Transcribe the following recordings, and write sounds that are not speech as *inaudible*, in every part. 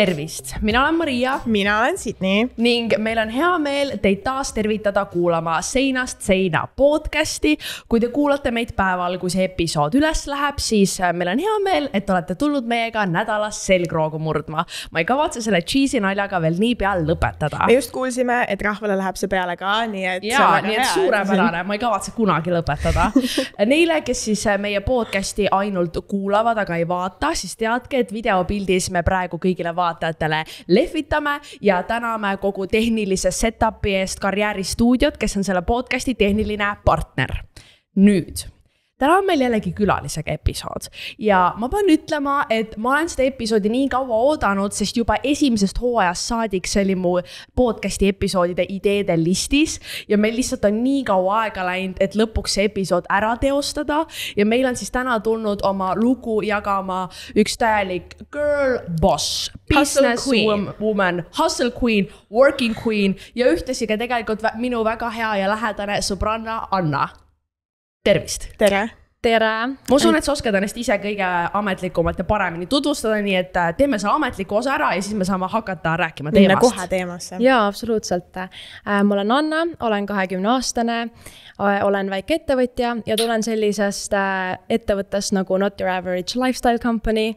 tervist, mina olen Maria mina olen Sydney. ning meil on hea meel teid taas tervitada kuulama Seinast seina podcast'i. kui te kuulate meid päeval, kui see episood üles läheb, siis äh, meil on hea meel, et olete tulnud meiega nädalas selgroogu murdma. ma ei kavatse selle cheesy naljaga veel niipea lõpetada. me just kuulsime, et rahvale läheb see peale ka, nii et. jaa, nii et suurepärane, ma ei kavatse kunagi lõpetada. *laughs* Neile, kes siis äh, meie podcast'i ainult kuulavad, aga ei vaata, siis teadke, et videopildis me praegu kõigile vaatajatele lehvitame ja täname kogu tehnilise setup'i eest Karjääristuudiot, kes on selle podcast'i tehniline partner. nüüd täna on meil jällegi külalisega episood ja ma pean ütlema, et ma olen seda episoodi nii kaua oodanud, sest juba esimesest hooajast saadik see oli mu podcast'i episoodide ideede listis. ja meil lihtsalt on nii kaua aega läinud, et lõpuks see episood ära teostada ja meil on siis täna tulnud oma lugu jagama üks täielik girl boss. Business woman, hustle queen, working queen ja ühtlasi ka tegelikult minu väga hea ja lähedane sõbranna Anna tervist. tere tere! ma usun, et sa oskad ennast ise kõige ametlikumalt ja paremini tutvustada, nii et äh, teeme selle ametliku osa ära ja siis me saame hakata rääkima teemast. Minna kohe teemasse. jaa, absoluutselt. Äh, ma olen Anna, olen kahekümne aastane, olen väikeettevõtja ja tulen sellisest äh, ettevõttest nagu Not Your Average Lifestyle Company,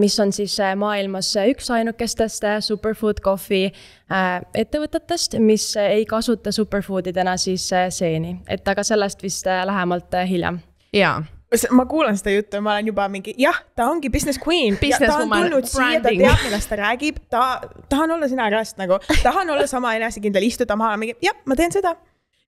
mis on siis maailmas üksainukestest superfood coffee ettevõtetest, mis ei kasuta superfoodidena siis seeni, et aga sellest vist lähemalt hiljem jaa. Ma kuulan seda juttu ja ma olen juba mingi, jah, ta ongi business queen. ta on tulnud siia, ta teab, millest ta räägib, ta, tahan olla sina käest nagu, tahan olla sama enesekindel, istuda maha, mingi jah, ma teen seda.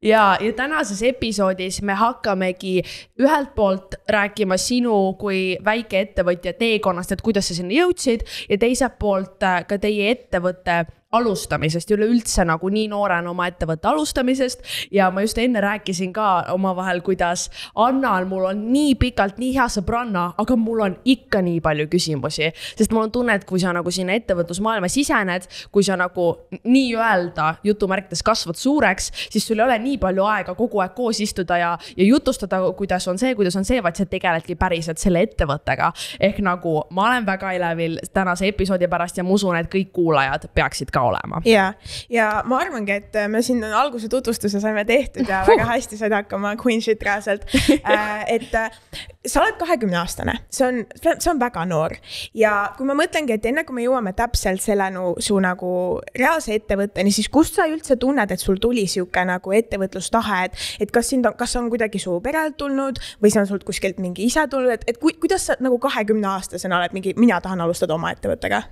Ja, ja tänases episoodis me hakkamegi ühelt poolt rääkima sinu kui väikeettevõtja teekonnast, et kuidas sa sinna jõudsid ja teiselt poolt äh, ka teie ettevõtte alustamisest üleüldse nagu nii noorena oma ettevõtte alustamisest. ja ma just enne rääkisin ka omavahel, kuidas Annal mul on nii pikalt nii hea sõbranna, aga mul on ikka nii palju küsimusi. sest mul on tunne, et kui sa nagu sinna ettevõtlusmaailma sisened, kui sa nagu nii-öelda jutumärkides kasvad suureks, siis sul ei ole nii palju aega kogu aeg koos istuda ja, ja jutustada, kuidas on see, kuidas on see, vaid sa tegeledki päriselt selle ettevõttega. ehk nagu ma olen väga elevil tänase episoodi pärast ja ma usun, et kõik kuulajad peaksid ka olema. ja, ja ma arvangi, et me siin alguse tutvustuse saime tehtud ja väga hästi said hakkama Queen shit reaalselt äh, et äh, sa oled kahekümne aastane, see on, see on väga noor. Ja kui ma mõtlengi, et enne kui me jõuame täpselt selle no, su nagu reaalse ettevõtteni, siis kust sa üldse tunned, et sul tuli sihuke nagu ettevõtlustahe, et, et kas sind on, kas on kuidagi su perelt tulnud või see on sult kuskilt mingi ise tulnud, et, et ku, kuidas sa nagu kahekümne aastasena oled mingi, mina tahan alustada oma ettevõttega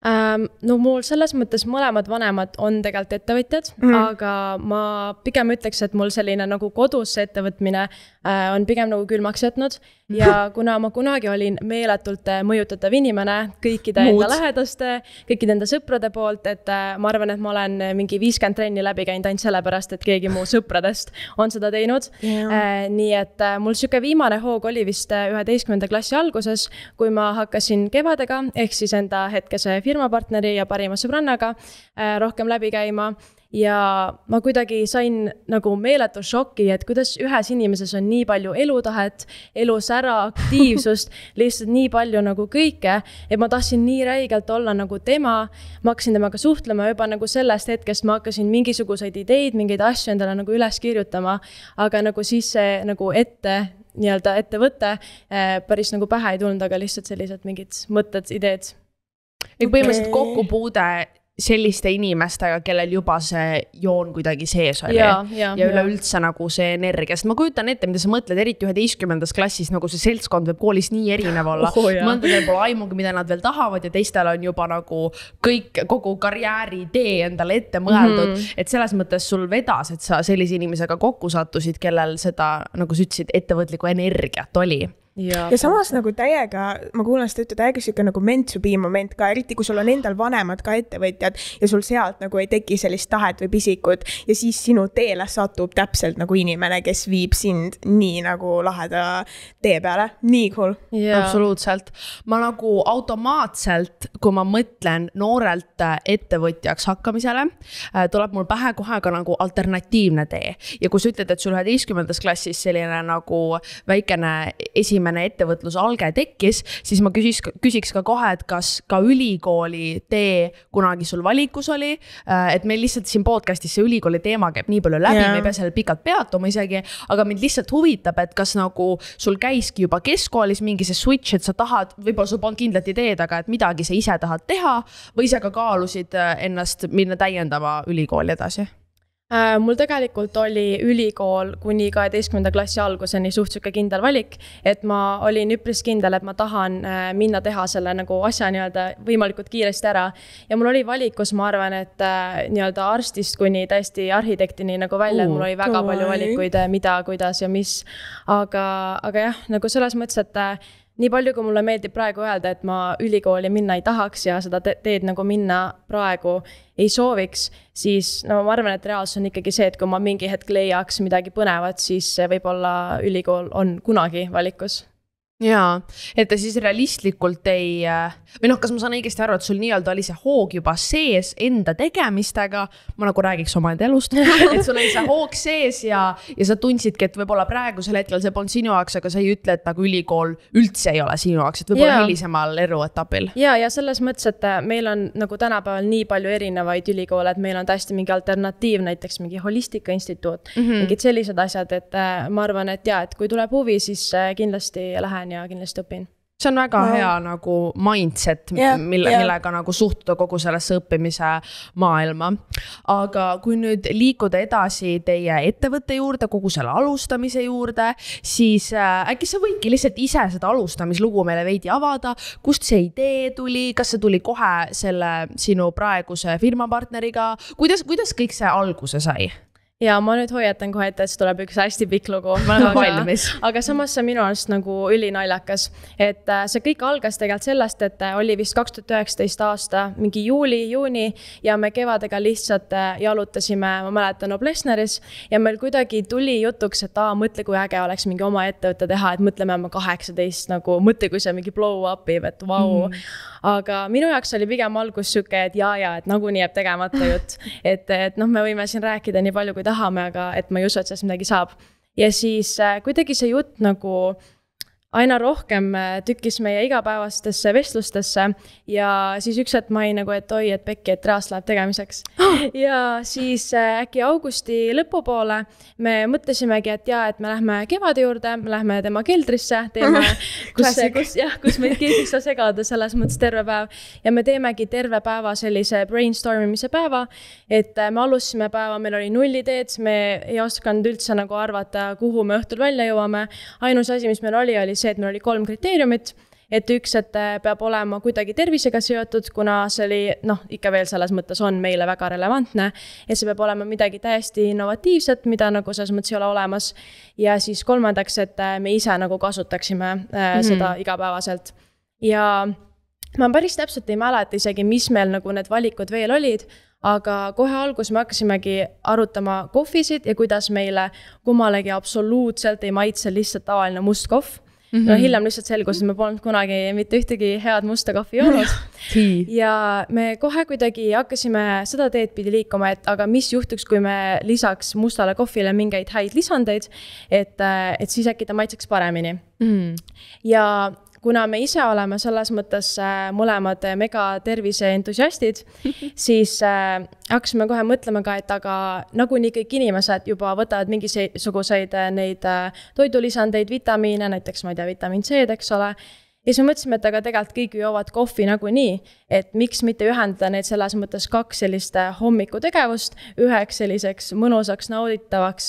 no mul selles mõttes mõlemad vanemad on tegelikult ettevõtjad mm, aga ma pigem ütleks, et mul selline nagu kodus ettevõtmine äh, on pigem nagu külmaks jätnud. ja *laughs* kuna ma kunagi olin meeletult äh, mõjutatav inimene kõikide Muud. enda lähedaste, kõikide enda sõprade poolt, et äh, ma arvan, et ma olen mingi viiskümmend trenni läbi käinud ainult sellepärast, et keegi mu sõpradest on seda teinud yeah.. nii et mul sihuke viimane hoog oli vist üheteistkümnenda klassi alguses, kui ma hakkasin kevadega ehk siis enda hetkese firmapartneri ja parima sõbrannaga äh, rohkem läbi käima. ja ma kuidagi sain nagu meeletu šoki, et kuidas ühes inimeses on nii palju elutahet, elusära, aktiivsust *laughs* lihtsalt nii palju nagu kõike. et ma tahtsin nii räigelt olla nagu tema. ma hakkasin temaga suhtlema juba nagu sellest hetkest ma hakkasin mingisuguseid ideid, mingeid asju endale nagu üles kirjutama. aga nagu siis see nagu ette nii-öelda ettevõte äh, päris nagu pähe ei tulnud, aga lihtsalt sellised mingid mõtted, ideed ehk põhimõtteliselt kokkupuude selliste inimestega, kellel juba see joon kuidagi sees oli. ja, ja, ja üleüldse nagu see energia, sest ma kujutan ette, mida sa mõtled, eriti üheteistkümnendas klassis, nagu see seltskond võib koolis nii erinev olla oh,. mõndadel pole aimugi, mida nad veel tahavad ja teistel on juba nagu kõik, kogu karjääritee endale ette mõeldud mm. -hmm. et selles mõttes sul vedas, et sa sellise inimesega kokku sattusid, kellel seda, nagu sa ütlesid, ettevõtlikku energiat oli ja, ja samas nagu täiega, ma kuulan seda juttu, täiega sihuke nagu meant to be moment ka, eriti kui sul on endal vanemad ka ettevõtjad ja sul sealt nagu ei teki sellist tahet või pisikut ja siis sinu teele satub täpselt nagu inimene, kes viib sind nii nagu laheda tee peale, nii cool. Absoluutselt, ma nagu automaatselt, kui ma mõtlen noorelt äh, ettevõtjaks hakkamisele, äh, tuleb mul pähe kohe ka nagu alternatiivne tee. Ja kui sa ütled, et sul üheteistkümnendas klassis selline nagu väikene esimene esimene ettevõtlusalge tekkis, siis ma küsis, küsiks ka kohe, et kas ka ülikooli tee kunagi sul valikus oli. Äh, et meil lihtsalt siin podcast'is see ülikooli teema käib nii palju läbi yeah., me ei pea sellel pikalt peatuma isegi, aga mind lihtsalt huvitab, et kas nagu sul käiski juba keskkoolis mingi see switch, et sa tahad, võib-olla sul polnud kindlat ideed, aga et midagi sa ise tahad teha või sa ka kaalusid äh, ennast minna täiendama ülikooli edasi mul tegelikult oli ülikool kuni kaheteistkümnenda klassi alguseni suht sihuke kindel valik, et ma olin üpris kindel, et ma tahan äh, minna teha selle nagu asja nii-öelda võimalikult kiiresti ära. ja mul oli valikus, ma arvan, et äh, nii-öelda arstist kuni täiesti arhitektini nagu välja uh,, mul oli väga palju valikuid, mida, kuidas ja mis. aga, aga jah, nagu selles mõttes, et nii palju, kui mulle meeldib praegu öelda, et ma ülikooli minna ei tahaks ja seda te teed nagu minna praegu ei sooviks, siis no ma arvan, et reaalsus on ikkagi see, et kui ma mingi hetk leiaks midagi põnevat, siis võib-olla ülikool on kunagi valikus jaa, et ta siis realistlikult ei, äh, või noh, kas ma saan õigesti aru, et sul nii-öelda oli see hoog juba sees enda tegemistega. ma nagu räägiks omaenda elust *laughs* et sul oli see hoog sees ja, ja sa tundsidki, et võib-olla praegusel hetkel see polnud sinu jaoks, aga sa ei ütle, et nagu ülikool üldse ei ole sinu jaoks, et võib-olla hilisemal eluetapil. ja, ja selles mõttes, et äh, meil on nagu tänapäeval nii palju erinevaid ülikoole, et meil on täiesti mingi alternatiiv, näiteks mingi holistika instituut mm, -hmm. mingid sellised asjad, et äh, ma arvan, et ja, et kui tuleb huvi, siis kindlasti lähen õpin ja kindlasti õpin see on väga no. hea nagu mindset yeah,, mille yeah., millega nagu suhtuda kogu sellesse õppimise maailma. aga kui nüüd liikuda edasi teie ettevõtte juurde, kogu selle alustamise juurde, siis äh, äkki sa võidki lihtsalt ise seda alustamislugu meile veidi avada. kust see idee tuli, kas see tuli kohe selle sinu praeguse firmapartneriga, kuidas, kuidas kõik see alguse sai? Ja ma nüüd hoiatan kohe ette, et see tuleb üks hästi pikk lugu. ma olen valmis. aga samas see on minu arust nagu ülinaljakas, et äh, see kõik algas tegelikult sellest, et äh, oli vist kaks tuhat üheksateist aasta mingi juuli, juuni ja me kevadega lihtsalt äh, jalutasime, ma mäletan, Oblessneris ja meil kuidagi tuli jutuks, et aa, mõtle, kui äge oleks mingi oma ettevõte teha, et mõtleme, me kaheksateist nagu, mõtle, kui see mingi blow up ib, et vau wow. mm. aga minu jaoks oli pigem algus sihuke, et jaa, jaa, et nagunii jääb tegemata jutt. *laughs* et, et noh, me võime siin rääkida nii palju, kui tahame, aga et ma ei usu, et sellest midagi saab. ja siis äh, kuidagi see jutt nagu aina rohkem äh, tükkis meie igapäevastesse vestlustesse ja siis üks hetk ma olin nagu, et oi, et pekki, et reaalselt läheb tegemiseks *gasps* ja siis äh, äkki augusti lõpupoole me mõtlesimegi, et jaa, et me lähme kevade juurde, me lähme tema keldrisse, teeme, *laughs* kus, kus jah, kus meid keegi ei saa segada, selles mõttes terve päev. ja me teemegi terve päeva sellise brainstorm imise päeva, et äh, me alustasime päeva, meil oli null ideed, me ei osanud üldse nagu arvata, kuhu me õhtul välja jõuame. ainus asi, mis meil oli, oli see, et meil oli kolm kriteeriumit et üks, et äh, peab olema kuidagi tervisega seotud, kuna see oli noh, ikka veel selles mõttes on meile väga relevantne. ja see peab olema midagi täiesti innovatiivset, mida nagu selles mõttes ei ole olemas. ja siis kolmandaks, et äh, me ise nagu kasutaksime mm -hmm. seda igapäevaselt. ja ma päris täpselt ei mäleta isegi, mis meil nagu need valikud veel olid aga kohe alguses me hakkasimegi arutama kohvisid ja kuidas meile kummalegi absoluutselt ei maitse lihtsalt tavaline must kohv Mm -hmm. no hiljem lihtsalt selgus, et me polnud kunagi mitte ühtegi head musta kohvi joonud *laughs* ja me kohe kuidagi hakkasime seda teed pidi liikuma, et aga mis juhtuks, kui me lisaks mustale kohvile mingeid häid lisandeid. et, et siis äkki ta maitseks paremini mm.. ja kuna me ise oleme selles mõttes äh, mõlemad mega terviseentusiastid, *laughs* siis äh, hakkasime kohe mõtlema ka, et aga nagunii kõik inimesed juba võtavad mingisuguseid äh, neid toidulisandeid, vitamiine, näiteks ma ei tea, vitamiin C-d, eks ole. Ja siis me mõtlesime, et aga tegelikult kõik ju joovad kohvi nagunii, et miks mitte ühendada neid selles mõttes kaks sellist hommikutegevust üheks selliseks mõnusaks nauditavaks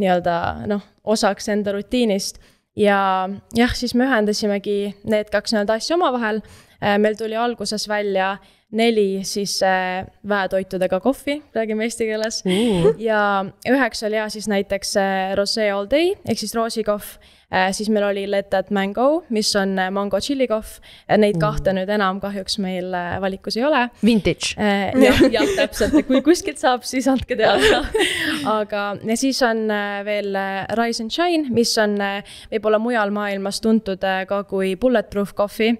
nii-öelda noh, osaks enda rutiinist ja jah, siis me ühendasimegi need kaks nii-öelda asja omavahel. Äh, meil tuli alguses välja neli siis äh, väetoitudega kohvi, räägime eesti keeles. Uh.. ja üheks oli ja siis näiteks äh, rosé all day ehk siis roosikohv siis meil oli Let That Mango, mis on äh, mango tšillikohv. Äh, neid kahte nüüd enam kahjuks meil valikus ei ole. Vintage. *laughs* jah, jah, täpselt, kui kuskilt saab, siis andke teada. *laughs* aga, ja siis on veel Rise and Shine, mis on võib-olla mujal maailmas tuntud ka kui bulletproof coffee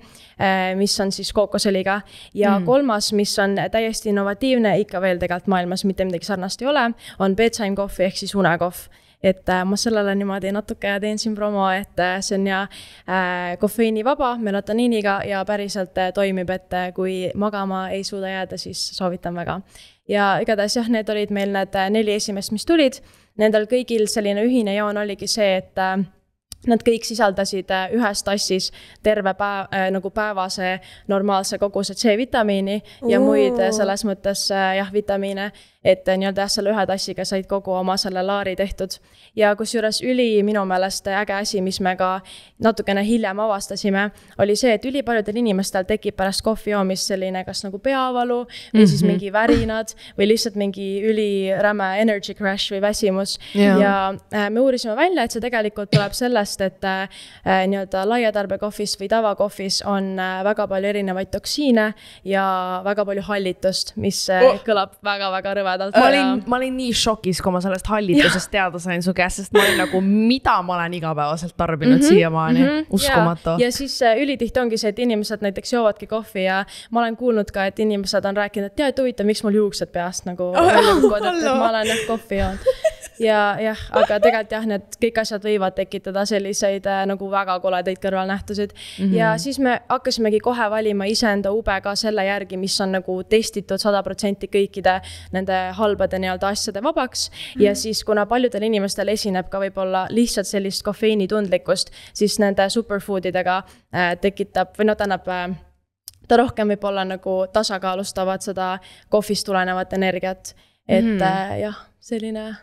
mis on siis kookosõliga. ja mm. kolmas, mis on täiesti innovatiivne, ikka veel tegelikult maailmas mitte midagi sarnast ei ole, on bedtime coffee ehk siis unekohv et äh, ma sellele niimoodi natuke teen siin promo, et äh, see on ja äh, kofeiinivaba, melatoniiniga ja päriselt toimib, et kui magama ei suuda jääda, siis soovitan väga. ja igatahes jah, need olid meil need neli esimest, mis tulid. Nendel kõigil selline ühine joon oligi see, et Nad kõik sisaldasid ühes tassis terve päev äh,, nagu päevase normaalse koguse C-vitamiini ja muid selles mõttes jah, vitamiine. Et äh, nii-öelda jah, selle ühe tassiga said kogu oma selle laari tehtud. ja kusjuures üli minu meelest äge asi, mis me ka natukene hiljem avastasime, oli see, et ülipaljudel inimestel tekib pärast kohvi joomist selline kas nagu peavalu või mm -hmm. siis mingi värinad või lihtsalt mingi üliräme energy crash või väsimus Jaa. ja äh, me uurisime välja, et see tegelikult tuleb sellest, et äh, äh, nii-öelda laiatarbekohvis või tavakohvis on äh, väga palju erinevaid toksiine ja väga palju hallitust, mis äh, Oh. kõlab väga-väga rõvedalt. Ma olin, ma olin nii šokis, kui ma sellest hallitusest teada sain su käest, sest ma olin nagu, mida ma olen igapäevaselt tarbinud mm -hmm, siiamaani. Mm, -hmm, uskumatu. Ja,. siis äh, ülitihti ongi see, et inimesed näiteks joovadki kohvi ja ma olen kuulnud ka, et inimesed on rääkinud, et tead, huvitav, miks mul juuksed peast nagu *laughs* välja kukuvad, et ma olen jah kohvi joonud. Ja jah, aga tegelikult jah, need kõik asjad võivad tekitada selliseid äh, nagu väga koledaid kõrvalnähtusid mm. -hmm. ja siis me hakkasimegi kohe valima iseenda ube ka selle järgi, mis on nagu testitud sada protsenti kõikide nende halbade nii-öelda asjade vabaks mm. -hmm. ja siis, kuna paljudel inimestel esineb ka võib-olla lihtsalt sellist kofeiinitundlikkust, siis nende superfood idega äh, tekitab või noh, tähendab äh, ta rohkem võib-olla nagu tasakaalustavad seda kohvist tulenevat energiat. et mm. äh, jah, selline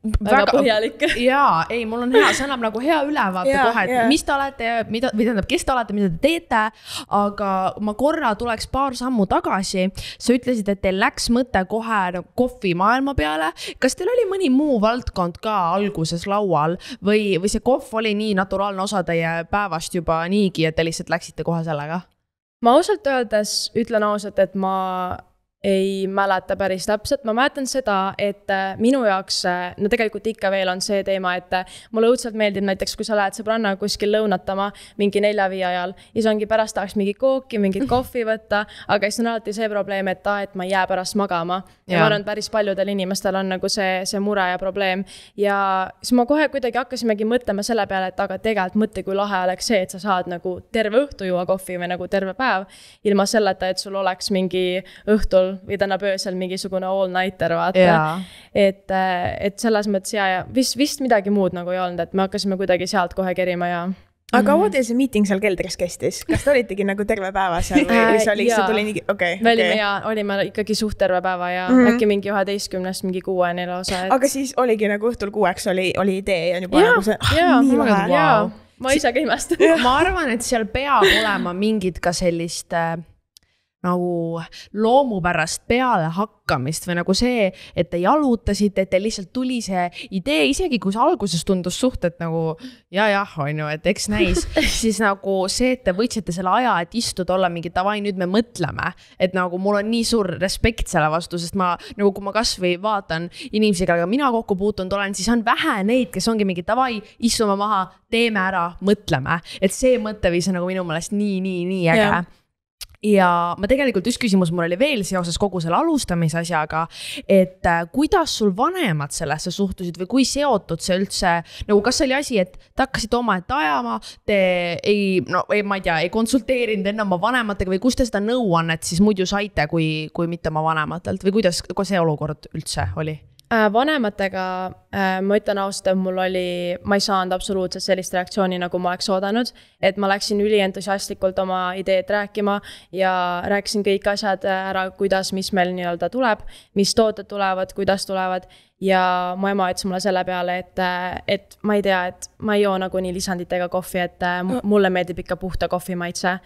väga, väga põhjalik. *laughs* jaa, ei, mul on hea, see annab nagu hea ülevaate Jaa, kohe, et jaa. mis te olete, mida, või tähendab, kes te olete, mida te teete. aga ma korra tuleks paar sammu tagasi. sa ütlesid, et teil läks mõte kohe nagu kohvimaailma peale. kas teil oli mõni muu valdkond ka alguses laual või, või see kohv oli nii naturaalne osa teie päevast juba niigi, et te lihtsalt läksite kohe sellega? ma ausalt öeldes ütlen ausalt, et ma ei mäleta päris täpselt, ma mäletan seda, et äh, minu jaoks, no tegelikult ikka veel on see teema, et äh, mulle õudselt meeldib näiteks, kui sa lähed sõbrannaga kuskil lõunatama mingi nelja-viie ajal ja siis ongi pärast tahaks mingi kooki, mingit *laughs* kohvi võtta, aga siis on alati see probleem, et aa, et ma ei jää pärast magama. ja ma arvan, et päris paljudel inimestel on nagu see, see mure ja probleem ja siis ma kohe kuidagi hakkasimegi mõtlema selle peale, et aga tegelikult mõtle, kui lahe oleks see, et sa saad nagu terve õhtu juua kohvi või nagu terve päev. ilma selleta, et sul oleks mingi õhtul või tähendab öösel mingisugune all-nighter, vaata Jaa.. et, et selles mõttes ja, ja vist, vist midagi muud nagu ei olnud, et me hakkasime kuidagi sealt kohe kerima ja. aga kaua teil see miiting seal keldris kestis, kas te olitegi nagu terve päeva seal või, *laughs* või see oli, see Jaa. tuli nii, okei, me olime okei. ja olime ikkagi suht terve päeva ja mm Mhm. -hmm. äkki mingi üheteistkümnest mingi kuueni lausa. aga siis oligi nagu õhtul kuueks oli, oli idee ja juba Jaa, nagu see jaa, ah,, nii ma lahe jaa ma ise ka imestan. ma arvan, et seal peab olema mingit ka sellist äh, nagu loomupärast pealehakkamist või nagu see, et te jalutasite, et teil lihtsalt tuli see idee, isegi kui see alguses tundus suht, et nagu ja-jah, on ju, et eks näis, *laughs* siis nagu see, et te võtsite selle aja, et istuda, olla mingi davai, nüüd me mõtleme. et nagu mul on nii suur respekt selle vastu, sest ma nagu, kui ma kasvõi vaatan inimesi, kellega mina kokku puutunud olen, siis on vähe neid, kes ongi mingi davai, istume maha, teeme ära, mõtleme. et see mõtteviis on nagu minu meelest nii, nii, nii äge Jah. Ja ma tegelikult üks küsimus mul oli veel seoses kogu selle alustamise asjaga, et äh, kuidas sul vanemad sellesse suhtusid või kui seotud see üldse nagu, kas oli asi, et te hakkasite omaette ajama, te ei, no ei, ma ei tea, ei konsulteerinud enne oma vanematega või kust te seda nõuannet siis muidu saite, kui, kui mitte oma vanematelt või kuidas, kuidas see olukord üldse oli? Äh, vanematega äh, ma ütlen ausalt, et mul oli, ma ei saanud absoluutselt sellist reaktsiooni, nagu ma oleks oodanud. et ma läksin ülientusiastlikult oma ideed rääkima ja rääkisin kõik asjad ära, kuidas, mis meil nii-öelda tuleb, mis tooted tulevad, kuidas tulevad. ja mu ema ütles mulle selle peale, et, et ma ei tea, et ma ei joo nagunii lisanditega kohvi, et äh, mu- mulle meeldib ikka puhta kohvi maitse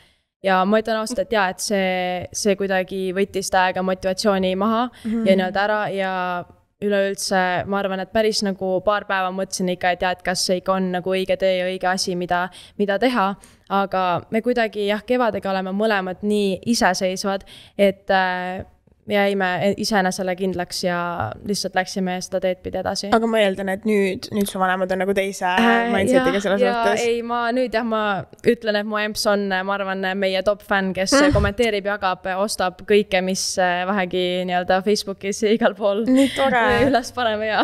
ja ma ütlen ausalt, et jaa, et see, see kuidagi võttis täiega motivatsiooni maha mm -hmm. ja nii-öelda ära ja üleüldse ma arvan, et päris nagu paar päeva mõtlesin ikka, et jah, et kas see ikka on nagu õige tee ja õige asi, mida, mida teha. aga me kuidagi jah, kevadega oleme mõlemad nii iseseisvad, et äh, jäime iseenesele kindlaks ja lihtsalt läksime seda teed pidi edasi. aga ma eeldan, et nüüd, nüüd su vanemad on nagu teise mindset'iga selles suhtes. ei, ma nüüd jah, ma ütlen, et mu emps on, ma arvan, meie top fänn, kes kommenteerib, jagab, ostab kõike, mis vähegi nii-öelda Facebookis ja igal pool üles paneme ja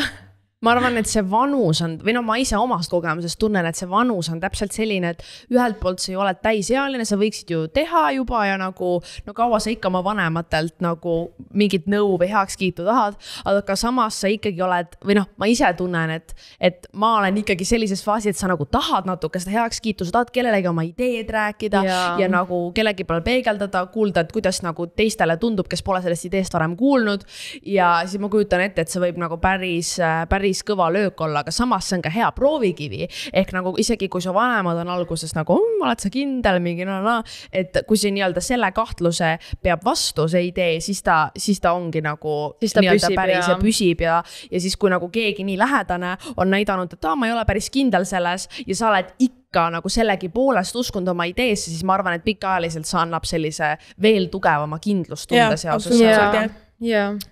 ma arvan, et see vanus on või no ma ise omast kogemusest tunnen, et see vanus on täpselt selline, et ühelt poolt sa ju oled täisealine, sa võiksid ju teha juba ja nagu no kaua sa ikka oma vanematelt nagu mingit nõu või heakskiitu tahad. aga samas sa ikkagi oled või noh, ma ise tunnen, et, et ma olen ikkagi sellises faasis, et sa nagu tahad natuke seda heakskiitu, sa tahad kellelegi oma ideed rääkida ja, ja nagu kellegi peale peegeldada, kuulda, et kuidas nagu teistele tundub, kes pole sellest ideest varem kuulnud. ja siis ma kujutan ette, et see võib nagu päris, päris päris kõva löök olla, aga samas see on ka hea proovikivi. ehk nagu isegi kui su vanemad on alguses nagu mmm, oled sa kindel, mingi no, no, et kui see nii-öelda selle kahtluse peab vastu, see idee, siis ta, siis ta ongi nagu nii-öelda päris ja. püsib ja, ja siis, kui nagu keegi nii lähedane on näidanud, et aa, ma ei ole päris kindel selles ja sa oled ikka ikka nagu sellegipoolest uskunud oma ideesse, siis ma arvan, et pikaajaliselt see annab sellise veel tugevama kindlustunde seoses sellega. Äh,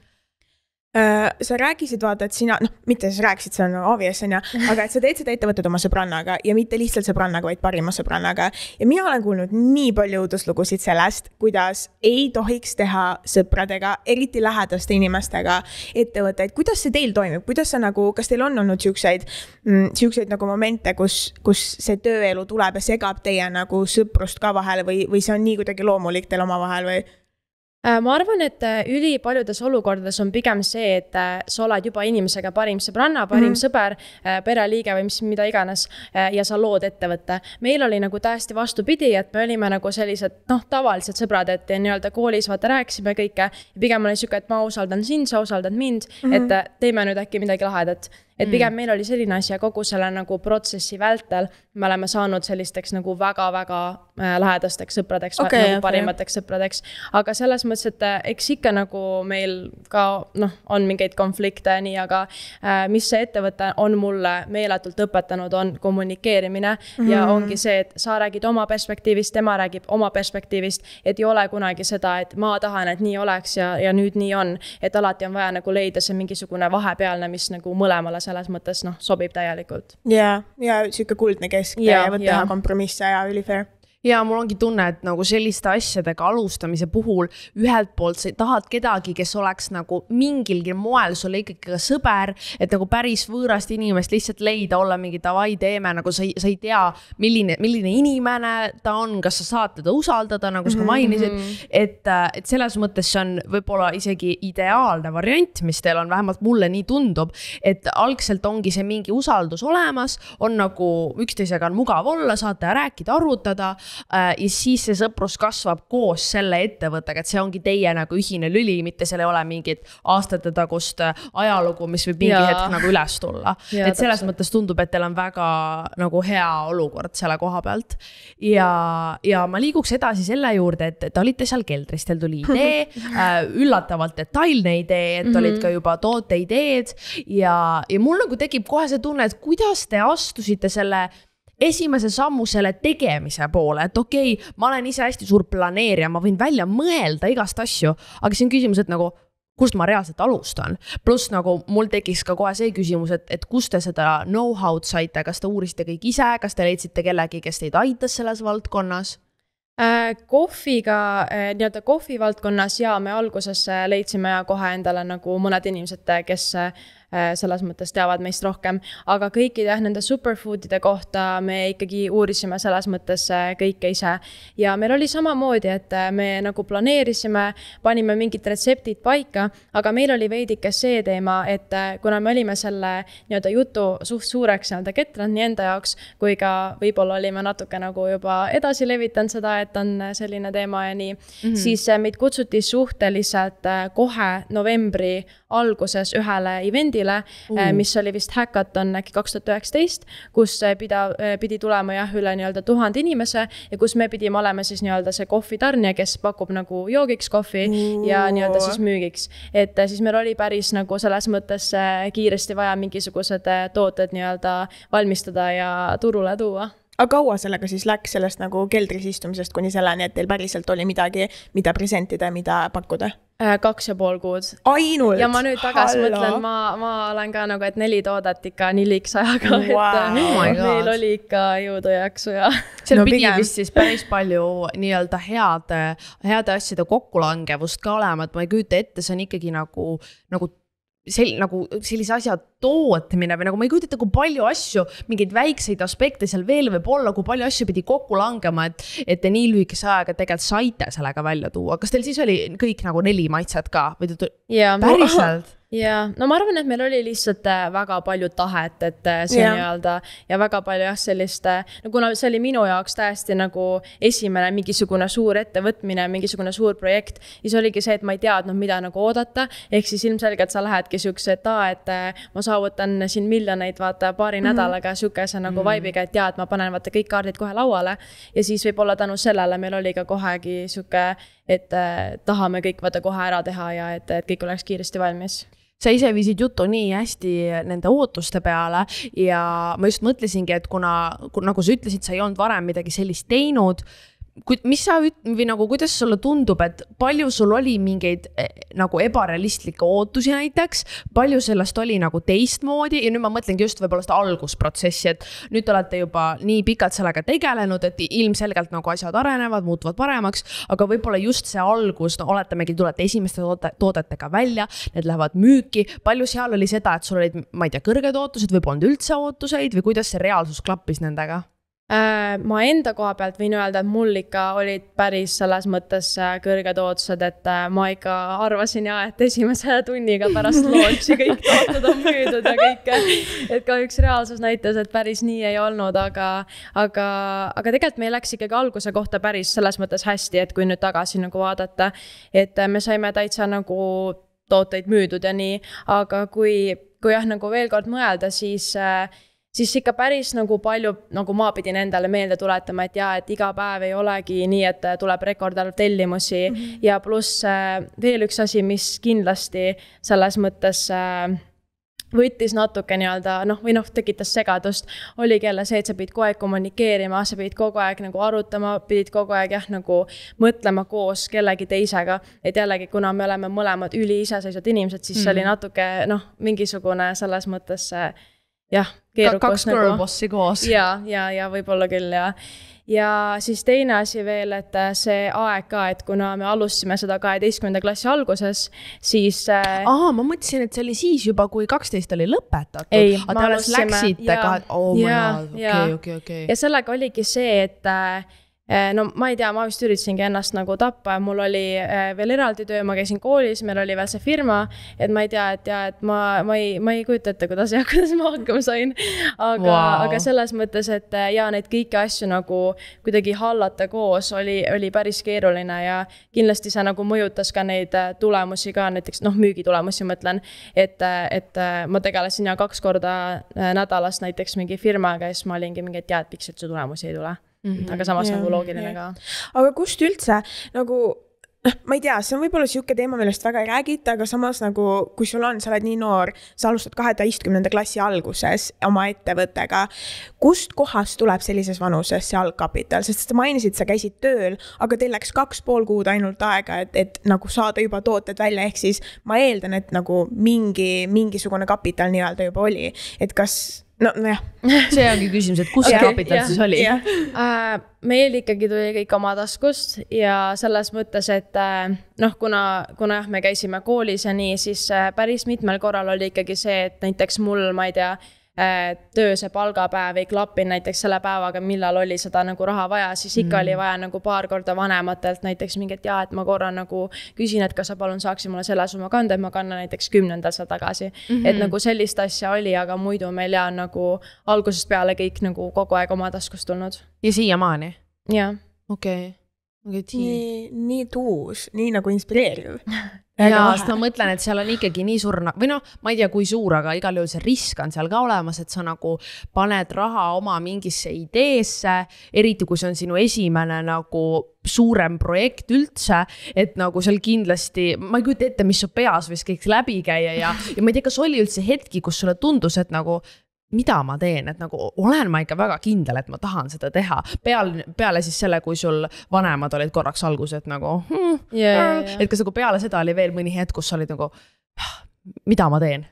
sa rääkisid, vaata, et sina, noh, mitte sa rääkisid, see on obvious on ju, aga et sa teed seda ettevõtet oma sõbrannaga ja mitte lihtsalt sõbrannaga, vaid parima sõbrannaga. ja mina olen kuulnud nii palju õuduslugusid sellest, kuidas ei tohiks teha sõpradega, eriti lähedaste inimestega ettevõtteid. kuidas see teil toimib, kuidas sa nagu, kas teil on olnud siukseid mm,, siukseid nagu momente, kus, kus see tööelu tuleb ja segab teie nagu sõprust ka vahele või, või see on nii kuidagi loomulik teil omavahel või? Äh, ma arvan, et äh, ülipaljudes olukordades on pigem see, et äh, sa oled juba inimesega parim sõbranna, parim mm -hmm. sõber, pereliige või mis, mida iganes. ja sa lood ettevõtte. meil oli nagu täiesti vastupidi, et me olime nagu sellised noh, tavalised sõbrad, et nii-öelda koolis vaata rääkisime kõike. pigem oli sihuke, et ma usaldan sind, sa usaldad mind mm, -hmm. et teeme nüüd äkki midagi lahedat et mm. pigem meil oli selline asi ja kogu selle nagu protsessi vältel me oleme saanud sellisteks nagu väga-väga äh, lähedasteks sõpradeks okay,, nagu parimateks sõpradeks. aga selles mõttes, et äh, eks ikka nagu meil ka noh, on mingeid konflikte, nii, aga äh, mis see ettevõte on mulle meeletult õpetanud, on kommunikeerimine mm. -hmm. ja ongi see, et sa räägid oma perspektiivist, tema räägib oma perspektiivist. et ei ole kunagi seda, et ma tahan, et nii oleks ja, ja nüüd nii on. et alati on vaja nagu leida see mingisugune vahepealne, mis nagu mõlemale selles mõttes noh, sobib täielikult. ja, ja sihuke kuldne kesktee ja, ja teha kompromisse ja ülifair ja mul ongi tunne, et nagu selliste asjadega alustamise puhul ühelt poolt sa tahad kedagi, kes oleks nagu mingilgi moel sulle ikkagi ka sõber, et nagu päris võõrast inimest lihtsalt leida, olla mingi davai, teeme, nagu sa ei, sa ei tea, milline, milline inimene ta on, kas sa saad teda usaldada, nagu sa mainisid mm. -hmm. et, et selles mõttes see on võib-olla isegi ideaalne variant, mis teil on, vähemalt mulle nii tundub, et algselt ongi see mingi usaldus olemas, on nagu üksteisega on mugav olla, saate rääkida, arutada Äh, ja siis see sõprus kasvab koos selle ettevõttega, et see ongi teie nagu ühine lüli, mitte seal ei ole mingit aastatetagust äh, ajalugu, mis võib mingi ja. hetk nagu üles tulla. et selles täpselt. mõttes tundub, et teil on väga nagu hea olukord selle koha pealt. ja, ja ma liiguks edasi selle juurde, et te olite seal keldris, teil tuli *laughs* idee äh, üllatavalt detailne idee, et mm -hmm. olid ka juba tooteideed ja, ja mul nagu tekib kohe see tunne, et kuidas te astusite selle esimese sammu selle tegemise poole, et okei okay,, ma olen ise hästi suur planeerija, ma võin välja mõelda igast asju, aga siis on küsimus, et nagu kust ma reaalselt alustan. pluss nagu mul tekkis ka kohe see küsimus, et, et kust te seda know-how'd saite, kas te uurisite kõik ise, kas te leidsite kellegi, kes teid aitas selles valdkonnas? Äh, kohviga, äh, nii-öelda kohvi valdkonnas ja me alguses leidsime kohe endale nagu mõned inimesed, kes Äh, selles mõttes teavad meist rohkem. aga kõikide nende superfood'ide kohta me ikkagi uurisime selles mõttes äh, kõike ise. ja meil oli samamoodi, et äh, me nagu planeerisime, panime mingid retseptid paika, aga meil oli veidike see teema, et kuna me olime selle nii-öelda jutu suht suureks nii-öelda ketranud nii enda jaoks, kui ka võib-olla olime natuke nagu juba edasi levitanud seda, et on selline teema ja nii mm, -hmm. siis meid kutsuti suhteliselt kohe novembri alguses ühele event'ile uh., mis oli vist Hackathon äkki kaks tuhat üheksateist, kus pida, pidi tulema jah, üle nii-öelda tuhande inimese ja kus me pidime olema siis nii-öelda see kohvitarnija, kes pakub nagu joogiks kohvi uh. ja nii-öelda siis müügiks. et siis meil oli päris nagu selles mõttes kiiresti vaja mingisugused tooted nii-öelda valmistada ja turule tuua aga kaua sellega siis läks, sellest nagu keldris istumisest kuni selleni, et teil päriselt oli midagi, mida presentida ja mida pakkuda? Äh, kaks ja pool kuud. ainult? ja ma nüüd tagasi Hallo. mõtlen, ma, ma olen ka nagu, et neli toodet ikka niliks ajaga wow., et oh meil oli ikka jõudu ja jaksu ja. *laughs* seal no, pidi pigem. vist siis päris palju nii-öelda head, heade asjade kokkulangevust ka olema, et ma ei kujuta ette, see on ikkagi nagu, nagu sel- nagu sellise asja tootmine või nagu ma ei kujuta ette, kui palju asju, mingeid väikseid aspekte seal veel võib olla, kui palju asju pidi kokku langema, et. et te nii lühikese ajaga tegelikult saite sellega välja tuua, kas teil siis oli kõik nagu neli maitset ka või te ja päriselt? Ja no ma arvan, et meil oli lihtsalt äh, väga palju tahet, et äh, see nii-öelda ja väga palju jah, sellist, äh, no kuna see oli minu jaoks täiesti nagu esimene mingisugune suur ettevõtmine, mingisugune suur projekt, siis oligi see, et ma ei teadnud, mida nagu oodata. ehk siis ilmselgelt sa lähedki siukse, et aa, et ma saavutan siin miljoneid, vaata paari mm -hmm. nädalaga sihukese nagu vibe'iga, et jaa, et ma panen vaata kõik kaardid kohe lauale. ja siis võib-olla tänu sellele meil oli ka kohegi sihuke, et äh, tahame kõik vaata kohe ära teha ja et, et kõik oleks kiiresti valmis sa ise viisid jutu nii hästi nende ootuste peale ja ma just mõtlesingi, et kuna, nagu sa ütlesid, sa ei olnud varem midagi sellist teinud. Mis sa üt- või nagu, kuidas sulle tundub, et palju sul oli mingeid eh, nagu ebarealistlikke ootusi näiteks, palju sellest oli nagu teistmoodi? Ja nüüd ma mõtlengi just võib-olla seda algusprotsessi, et nüüd te olete juba nii pikalt sellega tegelenud, et ilmselgelt nagu asjad arenevad, muutuvad paremaks, aga võib-olla just see algus, no oletamegi, tulete esimeste toote, toodetega välja, need lähevad müüki, palju seal oli seda, et sul olid, ma ei tea, kõrged ootused või polnud üldse ootuseid või kuidas see reaalsus klappis nendega? Äh, ma enda koha pealt võin öelda, et mul ikka olid päris selles mõttes äh, kõrged ootused, et äh, ma ikka arvasin ja, et esimese tunniga pärast *laughs* launch'i kõik tooted on müüdud ja kõike. et kahjuks reaalsus näitas, et päris nii ei olnud, aga, aga, aga tegelikult meil läks ikkagi alguse kohta päris selles mõttes hästi, et kui nüüd tagasi nagu vaadata, et me saime täitsa nagu tooteid müüdud ja nii, aga kui, kui jah, nagu veel kord mõelda, siis äh, siis ikka päris nagu palju, nagu ma pidin endale meelde tuletama, et jaa, et iga päev ei olegi nii, et tuleb rekordarv tellimusi mm -hmm. ja pluss äh, veel üks asi, mis kindlasti selles mõttes äh, võttis natuke nii-öelda noh, või noh, tekitas segadust, oligi jälle see, et sa pidid kogu aeg kommunikeerima, sa pidid kogu aeg nagu arutama, pidid kogu aeg jah, nagu mõtlema koos kellegi teisega. et jällegi, kuna me oleme mõlemad üliiseseisvad inimesed, siis mm -hmm. see oli natuke noh, mingisugune selles mõttes äh, jah, keerukas kaks nagu. girl boss'i koos. ja, ja, ja võib-olla küll ja, ja siis teine asi veel, et äh, see aeg ka, et kuna me alustasime seda kaheteistkümnenda klassi alguses, siis äh, aa, ma mõtlesin, et see oli siis juba, kui kaksteist oli lõpetatud. Aga te alles läksite ka, oh my god, okei, okei, okei. ja sellega oligi see, et äh, no ma ei tea, ma vist üritasingi ennast nagu tappa, mul oli äh, veel eraldi töö, ma käisin koolis, meil oli veel see firma, et ma ei tea, et ja, et ma, ma ei, ma ei kujuta ette, kuidas ja *laughs* kuidas ma hakkama sain. aga wow. aga selles mõttes, et äh, ja neid kõiki asju nagu kuidagi hallata koos oli, oli päris keeruline ja kindlasti see nagu mõjutas ka neid tulemusi ka, näiteks noh, müügitulemusi mõtlen. et, et ma tegelesin ja kaks korda nädalas näiteks mingi firmaga ja siis ma olingi mingi, et jaa, et miks üldse tulemusi ei tule mm. -hmm. aga samas Jah, nagu loogiline jah. ka. aga kust üldse nagu noh, ma ei tea, see on võib-olla sihuke teema, millest väga ei räägita, aga samas nagu, kui sul on, sa oled nii noor, sa alustad kaheteistkümnenda klassi alguses oma ettevõttega. kust kohast tuleb sellises vanuses see algkapital, sest sa mainisid, sa käisid tööl, aga teil läks kaks pool kuud ainult aega, et, et nagu saada juba tooted välja, ehk siis ma eeldan, et nagu mingi, mingisugune kapital nii-öelda juba oli, et kas, no nojah. *laughs* see ongi küsimus, et kus see Okei, kapital siis oli? Äh, meil ikkagi tuli kõik oma taskust ja selles mõttes, et äh, noh, kuna, kuna jah, me käisime koolis ja nii, siis äh, päris mitmel korral oli ikkagi see, et näiteks mul, ma ei tea, töö see palgapäev ei klappinud näiteks selle päevaga, millal oli seda nagu raha vaja, siis ikka mm. oli vaja nagu paar korda vanematelt näiteks mingi, et jaa, et ma korra nagu küsin, et kas sa palun saaksid mulle selle summa kanda, et ma kannan näiteks kümnendal seda tagasi mm. -hmm. et nagu sellist asja oli, aga muidu meil jaa nagu algusest peale kõik nagu kogu aeg oma taskust tulnud. ja siiamaani? jah okei, tii. Nii, nii tuus, nii nagu inspireeriv. jaa, sest ma mõtlen, et seal on ikkagi nii suur või noh, ma ei tea, kui suur, aga igal juhul see risk on seal ka olemas, et sa nagu paned raha oma mingisse ideesse, eriti kui see on sinu esimene nagu suurem projekt üldse, et nagu seal kindlasti, ma ei kujuta ette, mis su peas võis kõik läbi käia ja, ja ma ei tea, kas oli üldse hetki, kus sulle tundus, et nagu mida ma teen, et nagu olen ma ikka väga kindel, et ma tahan seda teha. peale, peale siis selle, kui sul vanemad olid korraks alguses, nagu hmm, ja, ja, ja. et kas nagu peale seda oli veel mõni hetk, kus sa olid nagu, mida ma teen?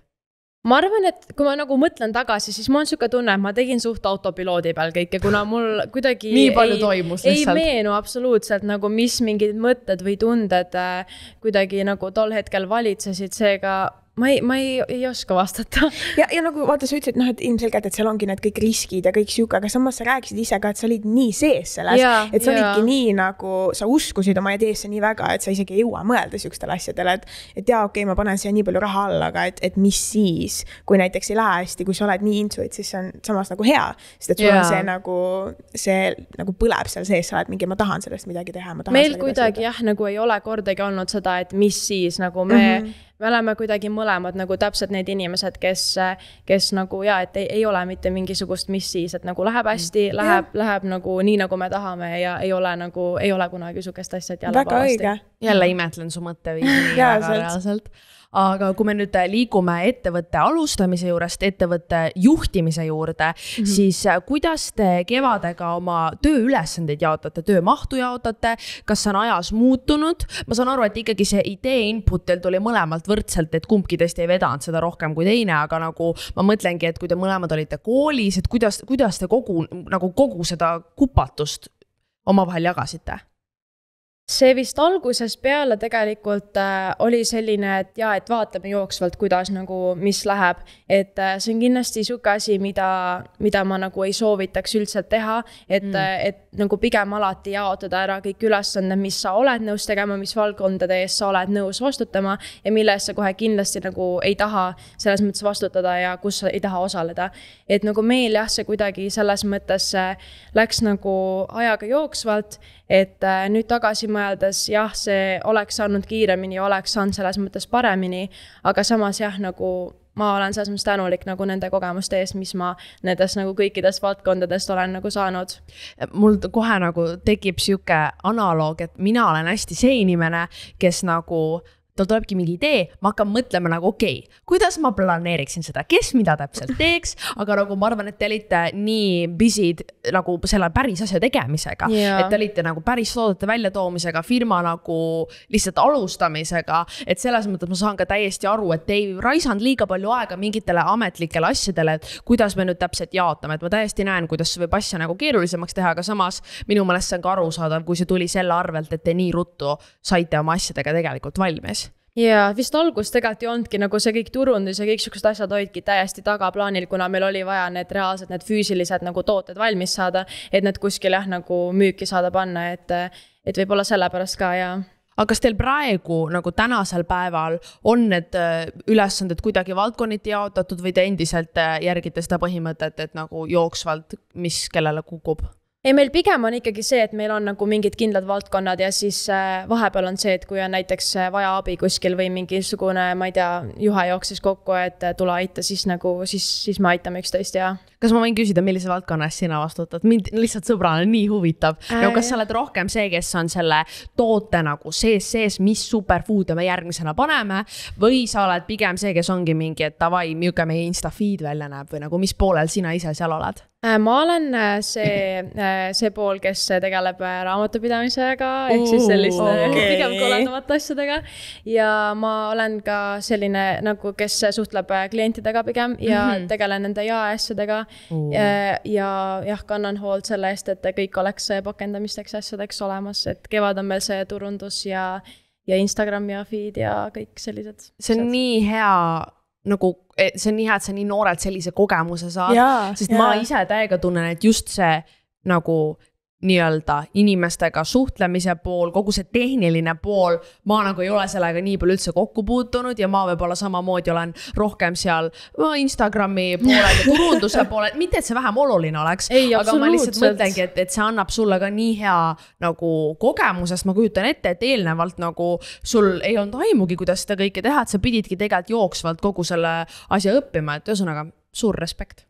ma arvan, et kui ma nagu mõtlen tagasi, siis mul on sihuke tunne, et ma tegin suht autopiloodi peal kõike, kuna mul kuidagi nii palju ei, toimus ei lihtsalt. meenu absoluutselt nagu, mis mingid mõtted või tunded äh, kuidagi nagu tol hetkel valitsesid, seega ma ei, ma ei, ei oska vastata. ja, ja nagu vaata, sa ütlesid, noh, et ilmselgelt, et seal ongi need kõik riskid ja kõik sihuke, aga samas sa rääkisid ise ka, et sa olid nii sees selles et sa jaa. olidki nii nagu, sa uskusid oma ideesse nii väga, et sa isegi ei jõua mõelda siukestele asjadele, et et jaa, okei okay,, ma panen siia nii palju raha alla, aga et, et mis siis, kui näiteks ei lähe hästi, kui sa oled nii intuit, siis see on samas nagu hea, sest et sul Jaa. on see nagu, see nagu põleb seal sees, sa oled mingi, ma tahan sellest midagi teha, ma tahan meil kuidagi jah, nagu ei ole kordagi olnud seda, et mis siis nagu me mm, -hmm. Me oleme kuidagi mõlemad nagu täpselt need inimesed, kes, kes nagu ja et ei, ei ole mitte mingisugust mis siis, et nagu läheb hästi, läheb, läheb nagu nii, nagu me tahame ja ei ole nagu, ei ole kunagi sihukest asja, et jälle väga õige. jälle imetlen su mõtteviisi *laughs* nii väga Reaalselt. Aga kui me nüüd liigume ettevõtte alustamise juurest ettevõtte juhtimise juurde mm, -hmm. siis äh, kuidas te kevadega oma tööülesandeid jaotate, töömahtu jaotate, kas see on ajas muutunud? ma saan aru, et ikkagi see idee input teil tuli mõlemalt võrdselt, et kumbki teist ei vedanud seda rohkem kui teine, aga nagu ma mõtlengi, et kui te mõlemad olite koolis, et kuidas, kuidas te kogu nagu kogu seda kupatust omavahel jagasite? See vist algusest peale tegelikult äh, oli selline, et jaa, et vaatame jooksvalt, kuidas nagu, mis läheb. et äh, see on kindlasti sihuke asi, mida, mida ma nagu ei soovitaks üldse teha, et mm., et nagu pigem alati jaotada ära kõik ülesanded, mis sa oled nõus tegema, mis valdkondade eest sa oled nõus vastutama ja mille eest sa kohe kindlasti nagu ei taha selles mõttes vastutada ja kus sa ei taha osaleda. et nagu meil jah, see kuidagi selles mõttes äh, läks nagu ajaga jooksvalt, et äh, nüüd tagasi mõeldes jah, see oleks saanud kiiremini, oleks saanud selles mõttes paremini, aga samas jah, nagu ma olen selles mõttes tänulik nagu nende kogemuste eest, mis ma nendest nagu kõikidest valdkondadest olen nagu saanud. mul kohe nagu tekib sihuke analoog, et mina olen hästi see inimene, kes nagu tal tulebki mingi idee, ma hakkan mõtlema nagu okei okay,, kuidas ma planeeriksin seda, kes mida täpselt teeks, aga nagu ma arvan, et te olite nii busy'd nagu selle päris asja tegemisega Jaa. et te olite nagu päris toodete väljatoomisega, firma nagu lihtsalt alustamisega, et selles mõttes ma saan ka täiesti aru, et te ei raisanud liiga palju aega mingitele ametlikele asjadele, et kuidas me nüüd täpselt jaotame, et ma täiesti näen, kuidas see võib asja nagu keerulisemaks teha, aga samas minu meelest see on ka arusaadav, kui see tuli selle arvelt, et te nii ruttu saite oma asjadega tegelikult valmis. Ja vist alguses tegelikult ei olnudki nagu see kõik turundus ja kõik siuksed asjad olidki täiesti tagaplaanil, kuna meil oli vaja need reaalsed, need füüsilised nagu tooted valmis saada, et need kuskil jah, nagu müüki saada panna, et, et võib-olla sellepärast ka ja aga kas teil praegu nagu tänasel päeval on need äh, ülesanded kuidagi valdkonniti jaotatud või te endiselt äh, järgite seda põhimõtet, et nagu jooksvalt, mis kellele kukub? ei, meil pigem on ikkagi see, et meil on nagu mingid kindlad valdkonnad ja siis äh, vahepeal on see, et kui on näiteks äh, vaja abi kuskil või mingisugune, ma ei tea, juhe jooksis kokku, et äh, tule aita, siis nagu, siis, siis me aitame üksteist ja. kas ma võin küsida, millise valdkonna eest sina vastutad, mind lihtsalt sõbrana nii huvitab Äh, no,. kas sa oled rohkem see, kes on selle toote nagu sees, sees, mis superfood'e me järgmisena paneme või sa oled pigem see, kes ongi mingi, et davai, milline meie insta feed välja näeb või nagu mis poolel sina ise seal oled? Äh, ma olen äh, see, see pool, kes tegeleb äh, raamatupidamisega ehk siis selliste okay. pigem koledamate asjadega. ja ma olen ka selline nagu, kes suhtleb äh, klientidega pigem ja mm -hmm. tegelen nende jaeasjadega. ja jah, kannan hoolt selle eest, et kõik oleks äh, pakendamisteks ja asjadeks olemas, et kevad on meil see turundus ja, ja Instagram ja feed ja kõik sellised. see on nii hea nagu, see on nii hea, et sa nii noorelt sellise kogemuse saad sest jaa. ma ise täiega tunnen, et just see nagu nii-öelda inimestega suhtlemise pool, kogu see tehniline pool, ma nagu ei ole sellega nii palju üldse kokku puutunud ja ma võib-olla samamoodi olen rohkem seal Instagrami poolel ja turunduse *laughs* poolel, mitte et see vähem oluline oleks, aga ma lihtsalt mõtlengi, et, et see annab sulle ka nii hea nagu kogemuse, sest ma kujutan ette, et eelnevalt nagu sul ei olnud aimugi, kuidas seda kõike teha, et sa pididki tegelikult jooksvalt kogu selle asja õppima, et ühesõnaga suur respekt.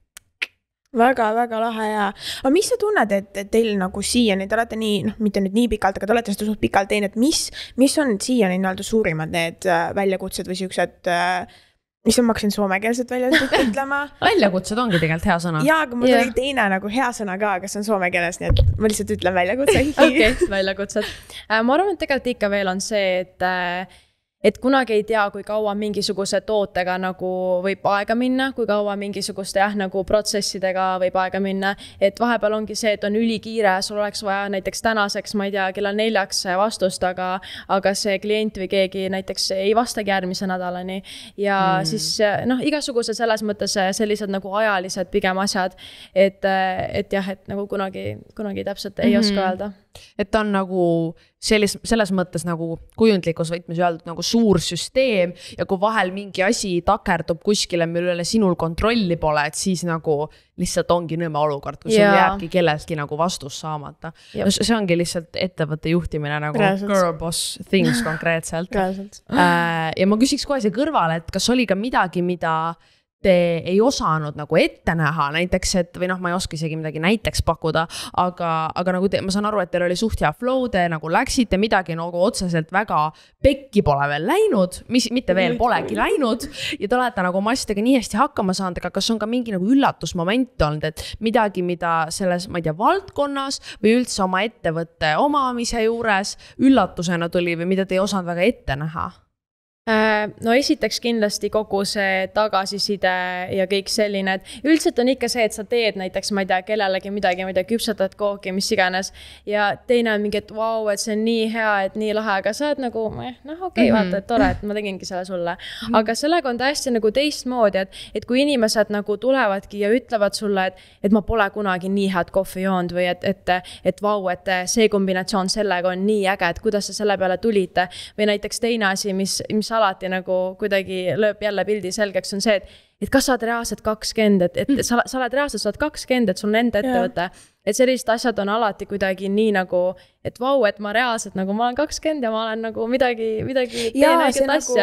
Väga-väga lahe ja, aga mis sa tunned, et teil nagu siiani, te olete nii, noh, mitte nüüd nii pikalt, aga te olete seda suht pikalt teinud, mis, mis on siiani nii-öelda suurimad need äh, väljakutsed või siuksed äh,, mis on, ma hakkasin soomekeelset välja üt- *laughs* ütlema. väljakutsed ongi tegelikult hea sõna. jaa, aga mul Jah. tuli teine nagu hea sõna ka, kas on soome keeles, nii et ma lihtsalt ütlen väljakutse. *laughs* okei, väljakutsed. ma arvan, et tegelikult ikka veel on see, et, et kunagi ei tea, kui kaua mingisuguse tootega nagu võib aega minna, kui kaua mingisuguste jah, nagu protsessidega võib aega minna. et vahepeal ongi see, et on ülikiire, sul oleks vaja näiteks tänaseks, ma ei tea, kella neljaks vastust, aga, aga see klient või keegi näiteks ei vastagi järgmise nädalani. ja mm. siis noh, igasugused selles mõttes sellised nagu ajalised pigem asjad, et, et jah, et nagu kunagi, kunagi täpselt ei mm oska öelda et ta on nagu sellis-, selles mõttes nagu kujundlikus võtmes öeldud nagu suur süsteem ja kui vahel mingi asi takerdub kuskile, mille üle sinul kontrolli pole, et siis nagu lihtsalt ongi nõme olukord, kus sul jääbki kelleltki nagu vastus saamata. no see ongi lihtsalt ettevõtte juhtimine nagu Reaalselt. girl boss things konkreetselt. Äh, ja ma küsiks kohe siia kõrvale, et kas oli ka midagi, mida te ei osanud nagu ette näha, näiteks, et või noh, ma ei oska isegi midagi näiteks pakkuda, aga, aga nagu te, ma saan aru, et teil oli suht hea flow, te nagu läksite midagi nagu otseselt väga pekki pole veel läinud, mis mitte veel polegi läinud. ja te olete nagu oma asjadega nii hästi hakkama saanud, aga kas on ka mingi nagu üllatusmoment olnud, et midagi, mida selles, ma ei tea, valdkonnas või üldse oma ettevõtte omamise juures üllatusena tuli või mida te ei osanud väga ette näha Äh, no esiteks kindlasti kogu see tagasiside ja kõik selline, et üldiselt on ikka see, et sa teed näiteks, ma ei tea, kellelegi midagi, ma ei tea, küpsetad kooki, mis iganes. ja teine on mingi, et vau wow,, et see on nii hea, et nii lahe, aga sa oled nagu, eh, noh, okei okay, mm, -hmm. vaata, et tore, et ma tegingi selle sulle. Aga sellega on täiesti nagu teistmoodi, et, et kui inimesed nagu tulevadki ja ütlevad sulle, et, et ma pole kunagi nii head kohvi joonud või et, et, et vau, et see kombinatsioon sellega on nii äge, et kuidas sa selle peale tulite. või näiteks teine asi, mis, mis alati nagu kuidagi lööb jälle pildi selgeks, on see, et et kas sa oled reaalselt kakskümmend, et, et sa, sa oled reaalselt, sa oled kakskümmend, et sul on enda ettevõte. et sellised asjad on alati kuidagi nii nagu, et vau, et ma reaalselt nagu, ma olen kakskümmend ja ma olen nagu midagi, midagi nagu,.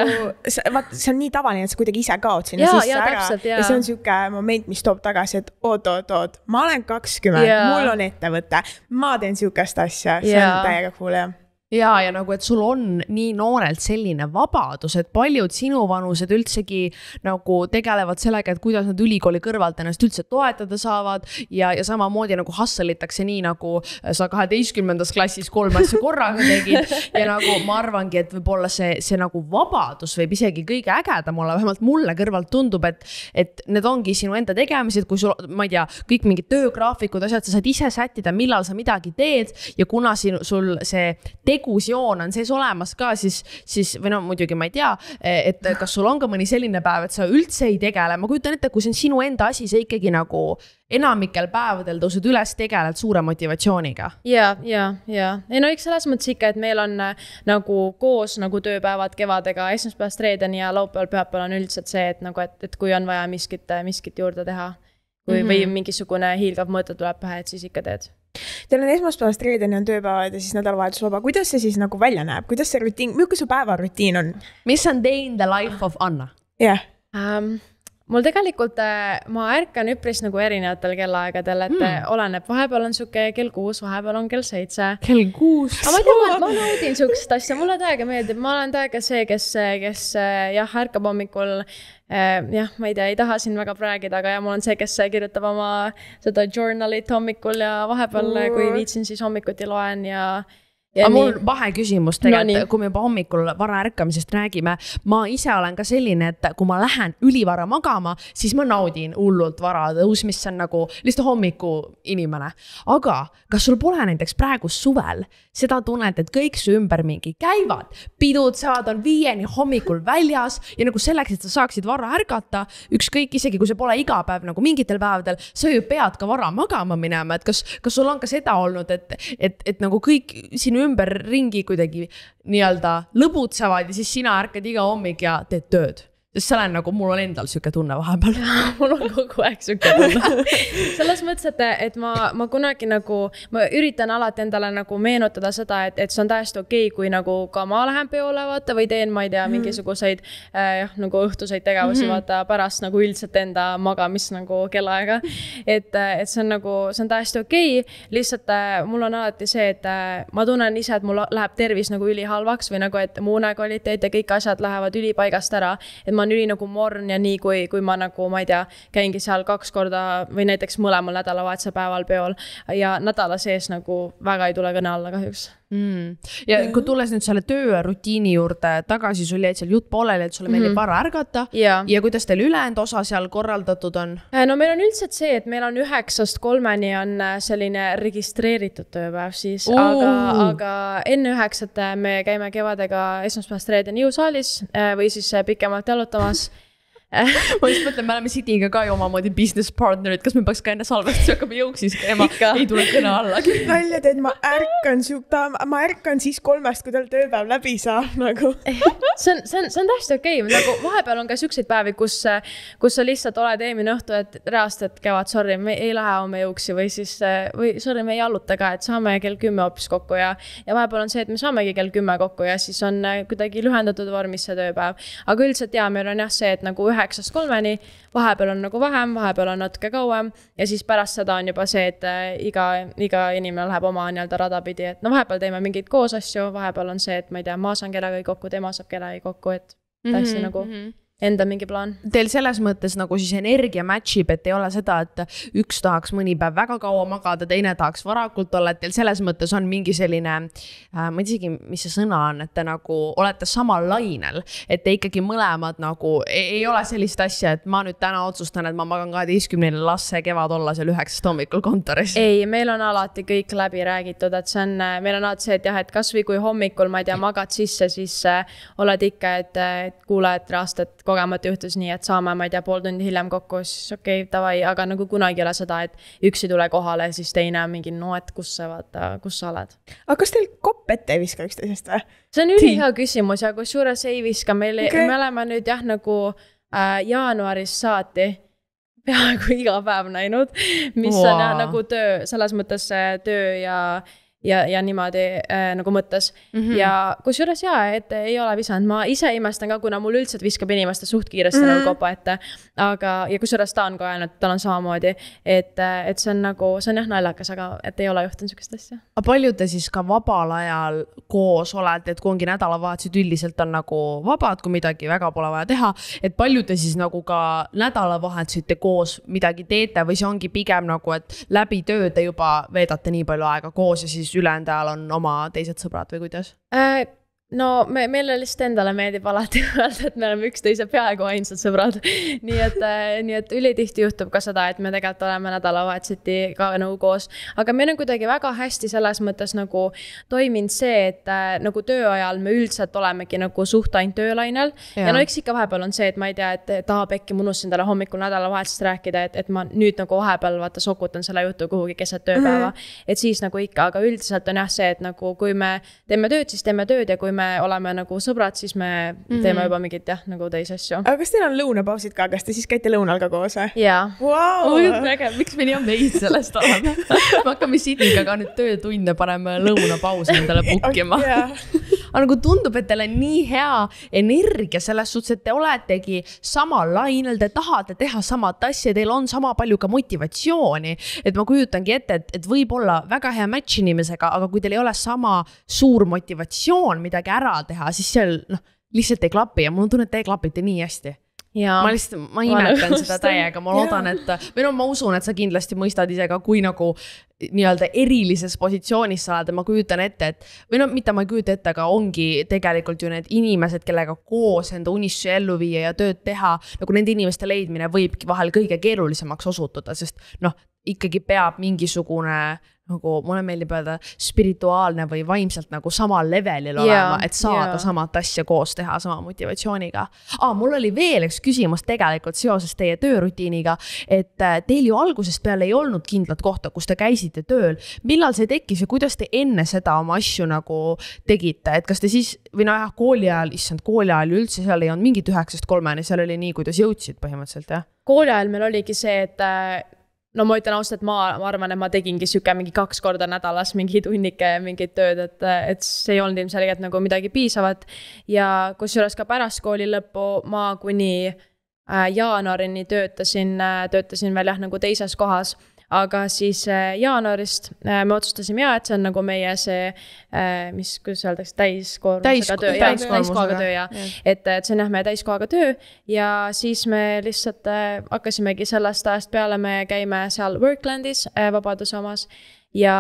vaat see on nii tavaline, et sa kuidagi ise kaod sinna ja, sisse ja, ära täpselt, ja. ja see on sihuke moment, mis toob tagasi, et oot-oot-oot, ma olen kakskümmend, mul on ettevõte, ma teen sihukest asja, see ja. on täiega cool jah ja, ja nagu, et sul on nii noorelt selline vabadus, et paljud sinuvanused üldsegi nagu tegelevad sellega, et kuidas nad ülikooli kõrvalt ennast üldse toetada saavad. ja, ja samamoodi nagu hustle itakse nii, nagu sa kaheteistkümnendas klassis kolm asja korraga tegid. ja nagu ma arvangi, et võib-olla see, see nagu vabadus võib isegi kõige ägedam olla, vähemalt mulle kõrvalt tundub, et, et need ongi sinu enda tegemised, kui sul, ma ei tea, kõik mingid töögraafikud, asjad, sa saad ise sättida, millal sa midagi teed ja kuna sinu, sul see tegu tegusjoon on sees olemas ka, siis, siis või no muidugi ma ei tea, et kas sul on ka mõni selline päev, et sa üldse ei tegele, ma kujutan ette, kui see on sinu enda asi, sa ikkagi nagu enamikel päevadel tõused üles, tegeled suure motivatsiooniga. ja, ja, ja ei no eks selles mõttes ikka, et meil on äh, nagu koos nagu tööpäevad kevadega esmaspäevast reedeni ja laupäeval, pühapäeval on üldiselt see, et nagu, et, et kui on vaja miskit, miskit juurde teha. kui mm, -hmm. või mingisugune hiilgav mõte tuleb pähe, et siis ikka teed Teil on esmaspäevast reedeni on tööpäevad ja siis nädalavahetus vaba, kuidas see siis nagu välja näeb, kuidas see rutiin, milline su päevarutiin on? mis on day in the life of Anna? jah yeah. um, mul tegelikult, äh, ma ärkan üpris nagu erinevatel kellaaegadel, et mm. oleneb, vahepeal on sihuke kell kuus, vahepeal on kell seitse. kell kuus. aga ma ei tea, ma, ma naudin sihukest asja, mulle täiega meeldib, ma olen täiega see, kes, kes jah, ärkab hommikul äh,. jah, ma ei tea, ei taha siin väga rääkida, aga jah, ma olen see, kes kirjutab oma seda journal'it hommikul ja vahepeal kui viitsin, siis hommikuti loen ja aga mul vaheküsimus tegelikult no,, kui me juba hommikul vara ärkamisest räägime. ma ise olen ka selline, et kui ma lähen ülivara magama, siis ma naudin hullult vara tõusmist, see on nagu lihtsalt hommikuinimene. aga kas sul pole näiteks praegu suvel seda tunnet, et kõik su ümber mingi käivad, pidutsevad, on viieni hommikul väljas ja nagu selleks, et sa saaksid vara ärgata, ükskõik, isegi kui see pole iga päev nagu mingitel päevadel, sa ju pead ka vara magama minema, et kas, kas sul on ka seda olnud, et, et, et nagu kõik sinu ümberringi kuidagi nii-öelda lõbutsevad ja siis sina ärkad iga hommik ja teed tööd sest see on nagu, mul on endal sihuke tunne vahepeal *laughs* mul on kogu aeg sihuke tunne *laughs* selles mõttes, et, et ma, ma kunagi nagu, ma üritan alati endale nagu meenutada seda, et, et see on täiesti okei okay,, kui nagu ka ma lähen peole, vaata, või teen, ma ei tea, mhm. mingisuguseid äh, jah, nagu õhtuseid tegevusi mm, -hmm. vaata, pärast nagu üldiselt enda magamis nagu kellaaega. et, et see on nagu, see on täiesti okei okay., lihtsalt äh, mul on alati see, et äh, ma tunnen ise, et mul läheb tervis nagu ülihalvaks või nagu, et mu unekvaliteet ja kõik asjad lähevad ülipaigast ära. et ma on üli nagu morn ja nii, kui, kui ma nagu, ma ei tea, käingi seal kaks korda või näiteks mõlemal nädalavahetuse päeval peol ja nädala sees nagu väga ei tule kõne alla kahjuks mm.. ja kui tulles nüüd selle töörutiini juurde tagasi, sul jäi seal jutt pooleli, et sulle meeldib mm -hmm. vara ärgata. Ja, ja kuidas teil ülejäänud osa seal korraldatud on? Äh, no meil on üldiselt see, et meil on üheksast kolmeni on äh, selline registreeritud tööpäev siis, aga, aga enne üheksat äh, me käime kevadega esmaspäevast reedeni jõusaalis või siis pikemalt jalutamas *laughs* *laughs* ma just mõtlen, me oleme City'ga ka ju omamoodi business partner'id, kas me peaks ka enne salvestusi hakkama jõuksis käima? ei tule kõne allagi. nalja teed, ma ärkan su, ta, ma ärkan siis kolmest, kui tal tööpäev läbi saab nagu. *laughs* see on, see on, see on täiesti okei okay., nagu vahepeal on ka siukseid päevi, kus, kus sa lihtsalt oled eelmine õhtu, et reaalselt, et kevad, sorry, me ei lähe homme jõuksi või siis, või sorry, me ei jaluta ka, et saame kell kümme hoopis kokku ja, ja vahepeal on see, et me saamegi kell kümme kokku ja siis on kuidagi lühendatud vormis see tööpäev. aga üldiselt jaa, meil on jah see, et nagu ühe üheksast kolmeni, vahepeal on nagu vähem, vahepeal on natuke kauem. Ja siis pärast seda on juba see, et äh, iga, iga inimene läheb oma nii-öelda rada pidi, et no vahepeal teeme mingeid koos asju, vahepeal on see, et ma ei tea, ma saan kellegagi kokku, tema saab kellegagi kokku, et täiesti mm -hmm, nagu mm. -hmm enda mingi plaan. Teil selles mõttes nagu siis energia match ib, et ei ole seda, et üks tahaks mõni päev väga kaua magada, teine tahaks varakult olla, et teil selles mõttes on mingi selline äh,, ma isegi, mis see sõna on, et te nagu olete samal lainel. et te ikkagi mõlemad nagu ei, ei ole sellist asja, et ma nüüd täna otsustan, et ma magan kaheteistkümneni, las see kevad olla seal üheksast hommikul kontoris. ei, meil on alati kõik läbi räägitud, et see on, meil on alati see, et jah, et kasvõi kui hommikul, ma ei tea, magad sisse, siis äh, oled ikka, et, et kuule, et reaalselt, et kogemata juhtus nii, et saame, ma ei tea, pool tundi hiljem kokku, siis okei okay,, davai, aga nagu kunagi ei ole seda, et üks ei tule kohale, siis teine mingi, no et kus sa vaata, kus sa oled. aga kas teil kopp ette ei viska üksteisest või? see on ülihea küsimus ja kusjuures ei viska, meil okay., me oleme nüüd jah, nagu äh, jaanuarist saati peaaegu *laughs* iga päev näinud, mis wow. on jah nagu töö, selles mõttes töö ja ja, ja niimoodi äh, nagu mõttes mm. -hmm. ja kusjuures jaa, et ei ole visanud, ma ise imestan ka, kuna mul üldiselt viskab inimeste suht kiiresti mm -hmm. nagu kopa ette. aga, ja kusjuures ta on ka öelnud, tal on samamoodi, et, et see on nagu, see on jah naljakas, aga et ei ole juhtunud sihukest asja. aga palju te siis ka vabal ajal koos olete, et kui ongi nädalavahetused üldiselt on nagu vabad, kui midagi väga pole vaja teha, et palju te siis nagu ka nädalavahetuseti koos midagi teete või see ongi pigem nagu, et läbi töö te juba veedate nii palju aega koos ja siis ülejäänud ajal on oma teised sõbrad või kuidas äh,? No me, meile lihtsalt endale meeldib alati *laughs* öelda, et me oleme üksteise peaaegu ainsad sõbrad. *laughs* nii et, äh, nii et ülitihti juhtub ka seda, et me tegelikult oleme nädalavahetuseti ka nagu koos. aga meil on kuidagi väga hästi selles mõttes nagu toiminud see, et äh, nagu töö ajal me üldiselt olemegi nagu suht ainult töölainel. ja no eks ikka vahepeal on see, et ma ei tea, et tahab äkki ma unustasin talle hommikul nädalavahetusest rääkida, et, et ma nüüd nagu vahepeal vaata sokutan selle jutu kuhugi keset tööpäeva mm. -hmm. et siis nagu ikka, aga üldiselt on jah see, et nagu kui me teeme tööd, siis teeme tööd ja kui me oleme nagu sõbrad, siis me mm -hmm. teeme juba mingeid jah, nagu teisi asju. aga kas teil on lõunapausid ka, kas te siis käite lõunal ka koos või? jaa wow.. äge, miks me nii amazed sellest *laughs* oleme me hakkame Sydney'ga ka nüüd töötunde panema lõunapausi endale book ima yeah. Aga nagu tundub, et teil on nii hea energia selles suhtes, et te oletegi samal lainel, te tahate teha samat asja, teil on sama palju ka motivatsiooni. et ma kujutangi ette, et, et võib olla väga hea match inimesega, aga kui teil ei ole sama suur motivatsioon midagi ära teha, siis seal noh, lihtsalt ei klapi ja mul on tunne, et te klapite nii hästi Ja, ma lihtsalt, ma imetlen seda täiega, ma loodan, et või no ma usun, et sa kindlasti mõistad ise ka, kui nagu nii-öelda erilises positsioonis sa oled. Ja ma kujutan ette, et või no mitte ma ei kujuta ette, aga ongi tegelikult ju need inimesed, kellega koos enda unistusi ellu viia ja tööd teha, nagu nende inimeste leidmine võibki vahel kõige keerulisemaks osutuda, sest noh, ikkagi peab mingisugune nagu mulle meeldib öelda, spirituaalne või vaimselt nagu samal levelil olema yeah,, et saada yeah. samat asja koos teha sama motivatsiooniga ah,. mul oli veel üks küsimus tegelikult seoses teie töörutiiniga, et äh, teil ju algusest peale ei olnud kindlat kohta, kus te käisite tööl. millal see tekkis ja kuidas te enne seda oma asju nagu tegite, et kas te siis või nojah, kooli ajal, issand, kooli ajal üldse seal ei olnud mingit üheksast kolmeni, seal oli nii, kuidas jõudsid põhimõtteliselt, jah? kooli ajal meil oligi see, et äh, no ma ütlen ausalt, ma, ma arvan, et ma tegingi sihuke mingi kaks korda nädalas mingi tunnike mingit tööd, et, et see ei olnud ilmselgelt nagu midagi piisavat. ja kusjuures ka pärast kooli lõppu ma kuni äh, jaanuarini töötasin äh,, töötasin veel jah, nagu teises kohas aga siis äh, jaanuarist äh, me otsustasime ja, et see on nagu meie see, äh, mis, kuidas öeldakse, täiskoormusega töö, täiskohaga töö ja, et, et see on jah, meie täiskohaga töö. Ja siis me lihtsalt hakkasimegi sellest ajast peale, me käime seal Worklandis Vabaduse omas ja,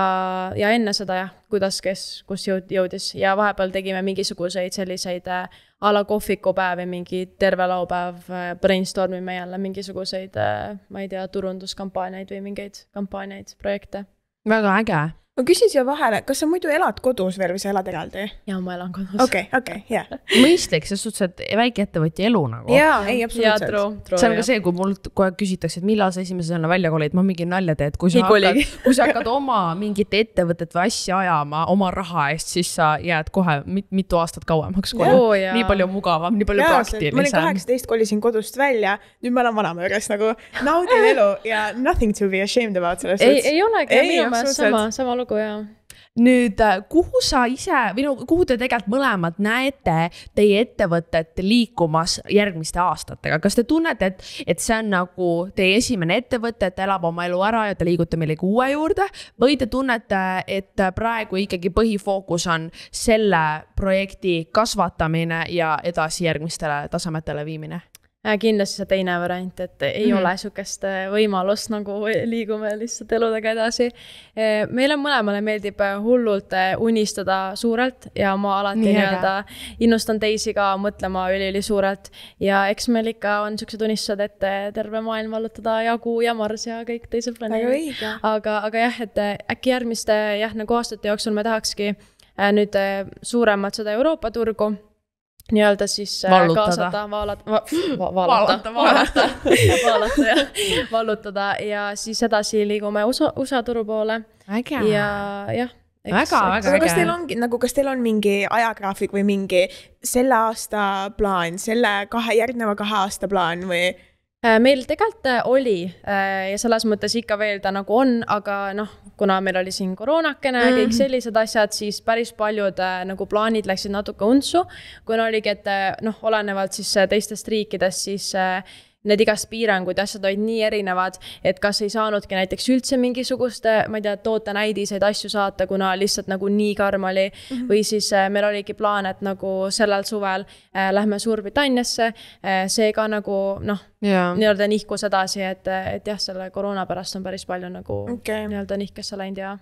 ja enne seda jah, kuidas, kes, kus jõud-, jõudis ja vahepeal tegime mingisuguseid selliseid äh, a la kohvikupäevi, mingi terve laupäev äh, brainstorm ime jälle mingisuguseid äh,, ma ei tea, turunduskampaaniaid või mingeid kampaaniaid, projekte. väga äge ma küsin siia vahele, kas sa muidu elad kodus veel või sa elad eraldi? jaa, ma elan kodus. okei, okei, jah. mõistlik, selles suhtes, et väikeettevõtja elu nagu. jaa, ei absoluutselt. see on ka see, kui mult kogu aeg küsitakse, et millal sa esimesena välja kolid, ma mingi nalja teen, et kui sa hakkad, kui sa hakkad oma mingit ettevõtet või asja ajama oma raha eest, siis sa jääd kohe mit, mitu aastat kauemaks kohe oh,. nii palju mugavam, nii palju jaa, praktilisem. ma olin kaheksateist, kolisin kodust välja, nüüd ma elan vanaema juures nagu naudin elu ja nothing to be ashamed about selles suhtes. ei, ei olegi, minu meelest sama, sama lugu jaa nüüd, äh, kuhu sa ise või no kuhu te tegelikult mõlemad näete teie ettevõtet liikumas järgmiste aastatega, kas te tunnete, et, et see on nagu teie esimene ettevõte, et elab oma elu ära ja te liigute millegi uue juurde? Või te tunnete, et praegu ikkagi põhifookus on selle projekti kasvatamine ja edasi järgmistele tasemetele viimine? Äh, kindlasti see teine variant, et ei mm -hmm. ole sihukest äh, võimalust nagu liigume lihtsalt eludega edasi. Äh, meile mõlemale meeldib hullult unistada suurelt ja ma alati nii-öelda innustan teisi ka mõtlema üli-ülisuurelt. ja eks meil ikka on siuksed unistused, et terve maailm vallutada jagu ja Mars ja kõik teised planeedid. aga, aga jah, et äkki järgmiste jah, nagu aastate jooksul me tahakski nüüd suuremalt seda Euroopa turgu nii-öelda siis äh, vallutada. kaasata, vaalata va,, va, vaalata, vaalata, *laughs* vaalata ja vallutada ja siis edasi liigume USA, USA turu poole. ja jah väga, väga äge. kas teil ongi nagu, kas teil on mingi ajagraafik või mingi selle aasta plaan, selle kahe, järgneva kahe aasta plaan või? Äh, meil tegelikult äh, oli äh, ja selles mõttes ikka veel ta nagu on, aga noh, kuna meil oli siin koroonakene ja mm -hmm. kõik sellised asjad, siis päris paljud nagu plaanid läksid natuke untsu. kuna oligi, et noh, olenevalt siis teistest riikidest, siis need igast piirangud ja asjad olid nii erinevad, et kas ei saanudki näiteks üldse mingisugust, ma ei tea, tootenäidiseid asju saata, kuna lihtsalt nagu nii karm oli mm. -hmm. või siis äh, meil oligi plaan, et nagu sellel suvel äh, lähme Suurbritanniasse äh,, see ka nagu noh yeah., nii-öelda nihkus edasi, et, et jah, selle koroona pärast on päris palju nagu okay. nii-öelda nihkesse läinud ja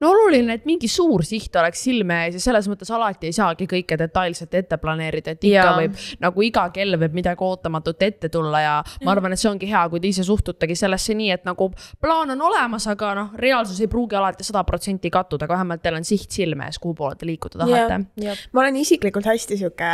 no oluline, et mingi suur siht oleks silme ees ja selles mõttes alati ei saagi kõike detailselt ette planeerida, et ikka ja. võib nagu iga kell võib midagi ootamatut ette tulla ja ma arvan, et see ongi hea, kui te ise suhtutegi sellesse nii, et nagu plaan on olemas, aga noh, reaalsus ei pruugi alati sada protsenti kattuda, aga vähemalt teil on siht silme ees, kuhu poole te liikuda tahate. ma olen isiklikult hästi sihuke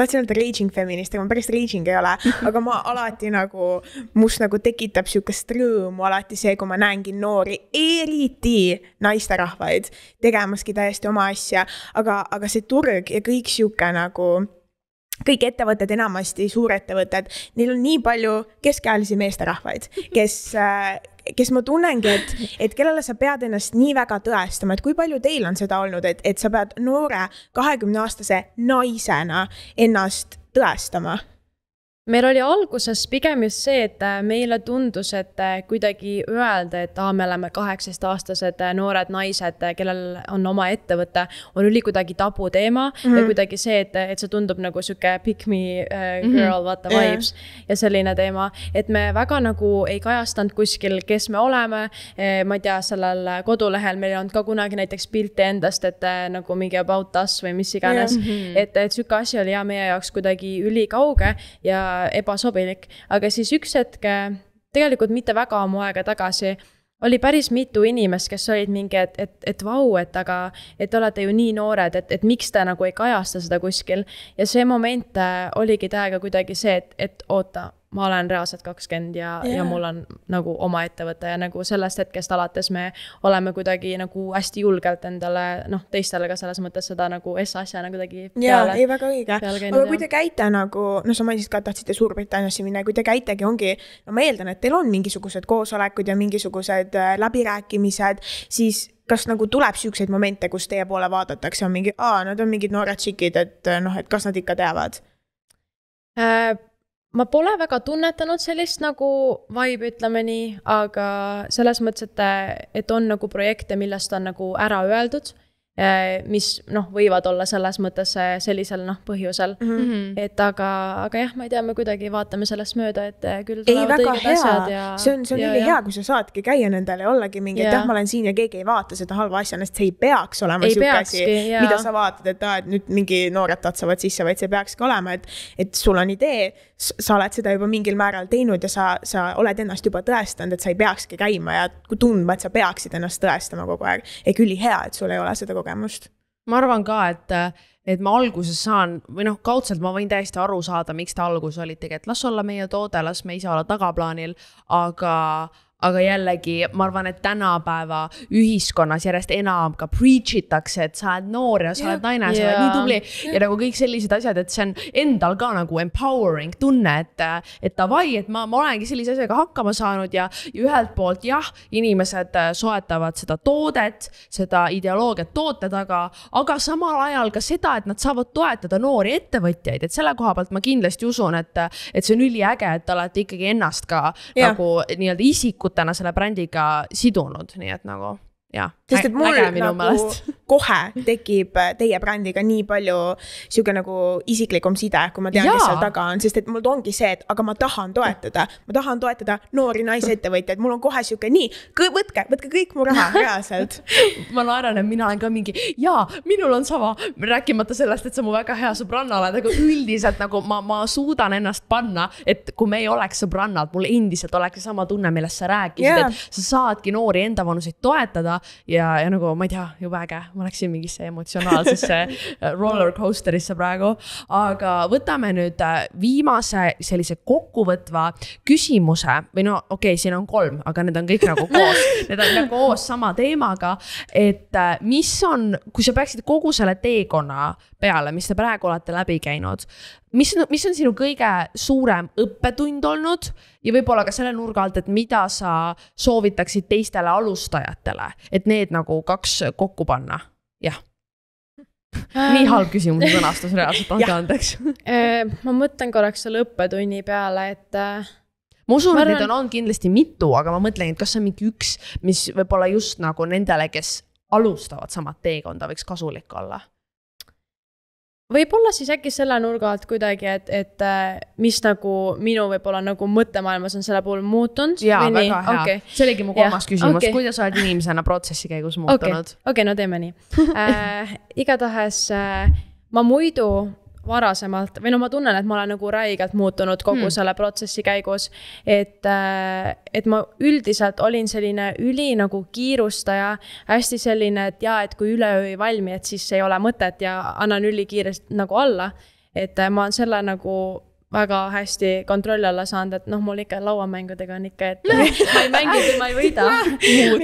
tahtsin öelda raging feminist, aga ma päris raging ei ole, *laughs* aga ma alati nagu, must nagu tekitab sihukest rõõmu alati see, kui ma näengi noori, eriti naisterahvaid, tegemaski täiesti oma asja, aga, aga see turg ja kõik sihuke nagu kõik ettevõtted, enamasti suurettevõtted, neil on nii palju keskealisi meesterahvaid, kes, kes ma tunnengi, et, et kellele sa pead ennast nii väga tõestama, et kui palju teil on seda olnud, et, et sa pead noore kahekümneaastase naisena ennast tõestama meil oli alguses pigem just see, et äh, meile tundus, et äh, kuidagi öelda, et aa, me oleme kaheksateistaastased äh, noored naised, kellel on oma ettevõte, on üli kuidagi tabuteema mm -hmm. ja mhm. kuidagi see, et, et see tundub nagu sihuke pick me uh, girl mm, -hmm. vaata vibes yeah. ja selline teema, et me väga nagu ei kajastanud kuskil, kes me oleme. ma ei tea, sellel kodulehel meil ei olnud ka kunagi näiteks pilti endast, et nagu mingi about us või mis iganes yeah.. Mm -hmm. et, et sihuke asi oli ja meie jaoks kuidagi ülikauge ja ebasobilik, aga siis üks hetk, tegelikult mitte väga ammu aega tagasi, oli päris mitu inimest, kes olid mingi, et, et, et vau, et aga, et te olete ju nii noored, et, et miks te nagu ei kajasta seda kuskil. ja see moment äh, oligi täiega kuidagi see, et, et oota ma olen reaalselt kakskümmend ja yeah., ja mul on nagu oma ettevõte ja nagu sellest hetkest alates me oleme kuidagi nagu hästi julgelt endale noh, teistele ka selles mõttes seda nagu S-asjana kuidagi peale. ei, väga õige, aga kui te käite nagu, no sa mainisid ka, et tahtsite Suurbritanniasse minna, kui te käitegi, ongi, no ma eeldan, et teil on mingisugused koosolekud ja mingisugused äh, läbirääkimised, siis kas nagu tuleb siukseid momente, kus teie poole vaadatakse, on mingi, aa, nad on mingid noored tšikid, et äh, noh, et kas nad ikka teavad äh,? Ma pole väga tunnetanud sellist nagu vibe, ütleme nii, aga selles mõttes, et, et on nagu projekte, millest on nagu ära öeldud mis noh, võivad olla selles mõttes äh, sellisel noh, põhjusel mm. -hmm. et aga, aga jah, ma ei tea, me kuidagi vaatame sellest mööda, et äh, küll ei, väga hea, ja... see on, see on ülihea, kui sa saadki käia nendel ja ollagi mingi, et jah, ma olen siin ja keegi ei vaata seda halba asja, sest see ei peaks olema sihuke asi, mida sa vaatad, et aa, et nüüd mingi noored tatsavad sisse, vaid see peakski olema, et, et sul on idee, sa oled seda juba mingil määral teinud ja sa, sa oled ennast juba tõestanud, et sa ei peakski käima ja tundma, et sa peaksid ennast tõestama kogu aeg. ehk ülihea, et sul ei ole seda kogemust. ma arvan ka, et, et ma alguses saan või noh, kaudselt ma võin täiesti aru saada, miks ta alguses oli, tegelikult las olla meie toode, las me ise olla tagaplaanil, aga aga jällegi ma arvan, et tänapäeva ühiskonnas järjest enam ka preach itakse, et sa oled noor ja sa yeah. oled naine, sa yeah. oled nii tubli yeah. ja nagu kõik sellised asjad, et see on endal ka nagu empowering tunne, et, et davai, et ma, ma olengi sellise asjaga hakkama saanud ja, ja ühelt poolt jah, inimesed äh, soetavad seda toodet, seda ideoloogiat toote taga, aga samal ajal ka seda, et nad saavad toetada noori ettevõtjaid, et selle koha pealt ma kindlasti usun, et, et see on üliäge, et te olete ikkagi ennast ka yeah. nagu nii-öelda isikut isikutena selle brändiga sidunud, nii et nagu jah. sest et mul nagu *laughs* kohe tekib äh, teie brändiga nii palju sihuke nagu isiklikum side, kui ma tean, kes seal taga on, sest et mul ongi see, et aga ma tahan toetada, ma tahan toetada noori naisettevõtjaid, mul on kohe sihuke nii, võtke, võtke kõik mu raha *laughs* reaalselt. *laughs* Ma naeran, et mina olen ka mingi jaa, minul on sama, rääkimata sellest, et sa mu väga hea sõbranna oled, aga üldiselt nagu ma, ma suudan ennast panna, et kui me ei oleks sõbrannad, mul endiselt oleks seesama tunne, millest sa rääkisid yeah., et sa saadki noori enda vanuseid toetada ja, ja nagu ma ei tea, jube äge, ma läksin mingisse emotsionaalsesse *laughs* äh, roller coaster'isse praegu. aga võtame nüüd äh, viimase sellise kokkuvõtva küsimuse või no okei okay,, siin on kolm, aga need on kõik nagu *laughs* koos, need on nagu koos sama teemaga. et äh, mis on, kui sa peaksid kogu selle teekonna peale, mis te praegu olete läbi käinud, mis, mis on sinu kõige suurem õppetund olnud ja võib-olla ka selle nurga alt, et mida sa soovitaksid teistele alustajatele, et need nagu kaks kokku panna, jah. Nii halb küsimuse sõnastus reaalselt, andke andeks. Äh, ma mõtlen korraks selle õppetunni peale, et äh, ma usun, et neid on olnud kindlasti mitu, aga ma mõtlen, et kas see on mingi üks, mis võib-olla just nagu nendele, kes alustavad samat teekonda, võiks kasulik olla võib-olla siis äkki selle nurga alt kuidagi, et, et äh, mis nagu minu võib-olla nagu mõttemaailmas on selle puhul muutunud. jaa, väga hea okay., see oligi mu kolmas ja. küsimus okay., kuidas sa oled inimesena protsessi käigus muutunud? okei okay. okay,, no teeme nii *laughs* äh, igatahes äh, ma muidu varasemalt või no ma tunnen, et ma olen nagu räigelt muutunud kogu hmm. selle protsessi käigus. et, äh, et ma üldiselt olin selline üli nagu kiirustaja, hästi selline, et jaa, et kui üleöö ei valmi, et siis ei ole mõtet ja annan ülikiiresti nagu alla. et äh, ma olen selle nagu väga hästi kontrolli alla saanud, et noh, mul ikka lauamängudega on ikka, et *laughs* ma ei mängi, kui ma ei võida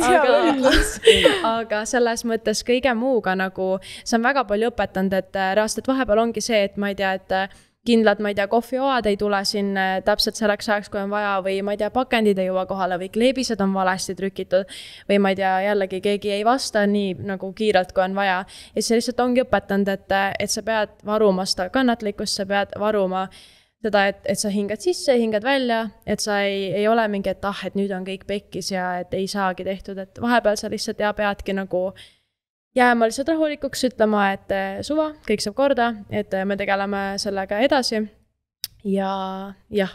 aga, *laughs* aga selles mõttes kõige muuga nagu, see on väga palju õpetanud, et äh, reaalselt vahepeal ongi see, et ma ei tea, et äh, kindlad, ma ei tea, kohvioad ei tule siin äh, täpselt selleks ajaks, kui on vaja või ma ei tea, pakendid ei jõua kohale või kleebised on valesti trükitud. või ma ei tea, jällegi keegi ei vasta nii nagu kiirelt, kui on vaja. ja see lihtsalt ongi õpetanud, et, et sa pead varuma seda kannatlikkust, sa pead varuma äh, seda, et, et sa hingad sisse, hingad välja, et sa ei, ei ole mingi, et ah, et nüüd on kõik pekkis ja et ei saagi tehtud, et vahepeal sa lihtsalt ja peadki nagu jääma lihtsalt rahulikuks, ütlema, et eh, suva, kõik saab korda, et eh, me tegeleme sellega edasi. ja jah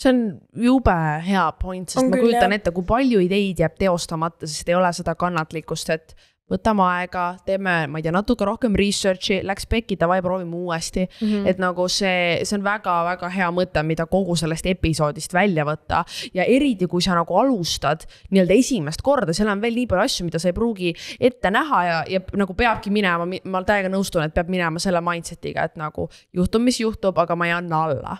see on jube hea point, sest on ma küll, kujutan jah. ette, kui palju ideid jääb teostamata, sest ei ole seda kannatlikkust, et võtame aega, teeme, ma ei tea, natuke rohkem research'i, läks pekki, davai, proovime uuesti mm. -hmm. et nagu see, see on väga-väga hea mõte, mida kogu sellest episoodist välja võtta. ja eriti, kui sa nagu alustad nii-öelda esimest korda, seal on veel nii palju asju, mida sa ei pruugi ette näha ja, ja nagu peabki minema, ma täiega nõustun, et peab minema selle mindset'iga, et nagu juhtub, mis juhtub, aga ma ei anna alla.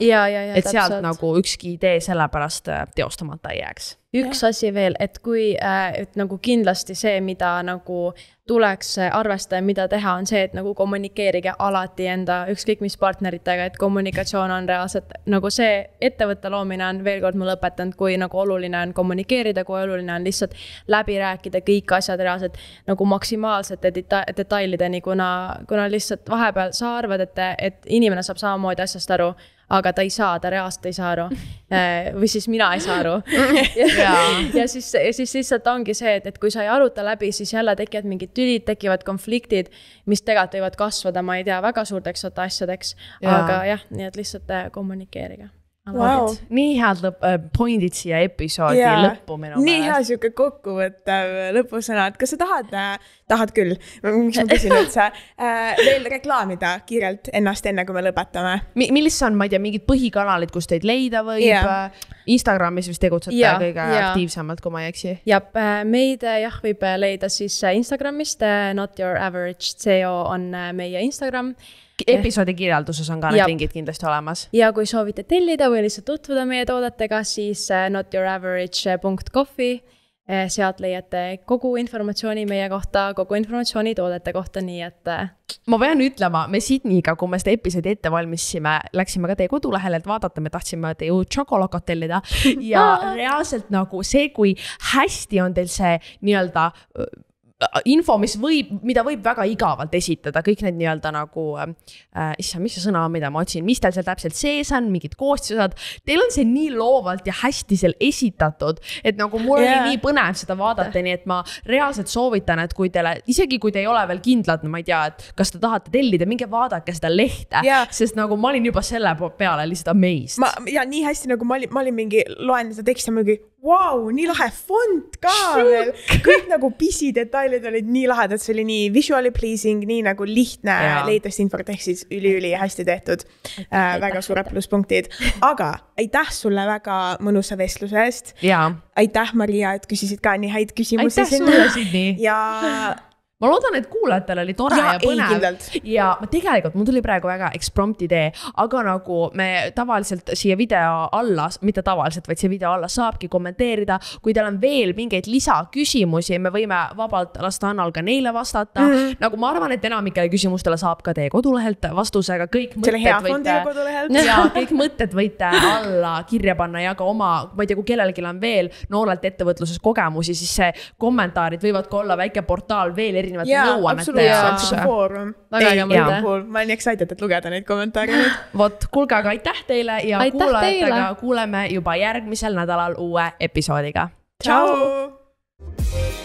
et sealt nagu ükski idee sellepärast äh, teostamata ei jääks üks ja. asi veel, et kui, äh, et nagu kindlasti see, mida nagu tuleks arvestada, mida teha, on see, et nagu kommunikeerige alati enda ükskõik mis partneritega, et kommunikatsioon on reaalselt nagu see ettevõtte loomine on veel kord mulle õpetanud, kui nagu oluline on kommunikeerida, kui oluline on lihtsalt läbi rääkida kõik asjad reaalselt nagu maksimaalsete deta detailideni, kuna, kuna lihtsalt vahepeal sa arvad, et, et inimene saab samamoodi asjast aru aga ta ei saa, ta reaalselt ei saa aru. *laughs* või siis mina ei saa aru. *laughs* Jaa. ja siis, ja siis lihtsalt ongi see, et, et kui sa ei aruta läbi, siis jälle tekivad mingid tülid, tekivad konfliktid, mis tegelikult võivad kasvada, ma ei tea, väga suurteks asjadeks. Aga jah, nii et lihtsalt äh, kommunikeerige. Vau. nii head lõpp, point'id siia episoodi Jaa. lõppu minu nii hea meelest. sihuke kokkuvõttev lõpusõnad, kas sa tahad äh,, tahad küll, miks ma küsin üldse äh,, veel reklaamida kiirelt ennast, enne kui me lõpetame? Mi-, millised on, ma ei tea, mingid põhikanalid, kus teid leida võib yeah.? Instagramis vist tegutsete Jaa, kõige jaa. aktiivsemalt, kui ma ei eksi. jah, meid äh, jah, võib äh, leida siis äh, Instagramist, not your average CO on äh, meie Instagram. Episoodi kirjelduses on ka need lingid kindlasti olemas. ja kui soovite tellida või lihtsalt tutvuda meie toodetega, siis äh, notyouraverage.coffee. sealt leiate kogu informatsiooni meie kohta, kogu informatsiooni toodete kohta, nii et äh, ma pean ütlema, me Sydney'ga, kui me seda episoodi ette valmistasime, läksime ka teie kodulehele, et vaadata, me tahtsime teie uut šokolokot tellida ja *laughs* reaalselt nagu see, kui hästi on teil see nii-öelda info, mis võib, mida võib väga igavalt esitada, kõik need nii-öelda nagu äh,, issand, mis see sõna on, mida ma otsin, mis teil seal täpselt sees on, mingid koostisosad. Teil on see nii loovalt ja hästi seal esitatud, et nagu mul Jaa. oli nii põnev seda vaadata, nii et ma reaalselt soovitan, et kui teile, isegi kui te ei ole veel kindlad, ma ei tea, et kas te tahate tellida, minge vaadake seda lehte Jaa. sest nagu ma olin juba selle peale lihtsalt amazed. ma ja nii hästi nagu ma olin, ma olin mingi, loen seda teksti mingi vau, nii lahe fond ka veel. kõik nagu pisidetailid olid nii lahedad, see oli nii visually pleasing, nii nagu lihtne Jaa. latest infot ehk siis üliülihästi tehtud äh,. väga suured plusspunktid, aga aitäh sulle väga mõnusa vestluse eest. aitäh, Maria, et küsisid ka nii häid küsimusi aitäh sulle, Sydney. ja ma loodan, et kuulajatel oli tore ja, ja põnev ja tegelikult, mul tuli praegu väga eksprompt idee, aga nagu me tavaliselt siia video alla, mitte tavaliselt, vaid siia video alla saabki kommenteerida, kui teil on veel mingeid lisaküsimusi, me võime vabalt lasta Annal ka neile vastata mm. -hmm. nagu ma arvan, et enamikele küsimustele saab ka teie kodulehelt vastusega, kõik mõtted võite *laughs* ja kõik mõtted võite alla kirja panna ja ka oma, ma ei tea, kui kellelgi on veel noorelt ettevõtluses kogemusi, siis see kommentaarid võivad ka olla väike portaal veel erinevate jaa, nõuannete sihuke. foorum. Väga äge mõte. ma olen excited, et lugeda neid kommentaare nüüd. *laughs* vot, kuulge, aga aitäh teile ja Aitäh kuulajatega teile. kuuleme juba järgmisel nädalal uue episoodiga. tšau.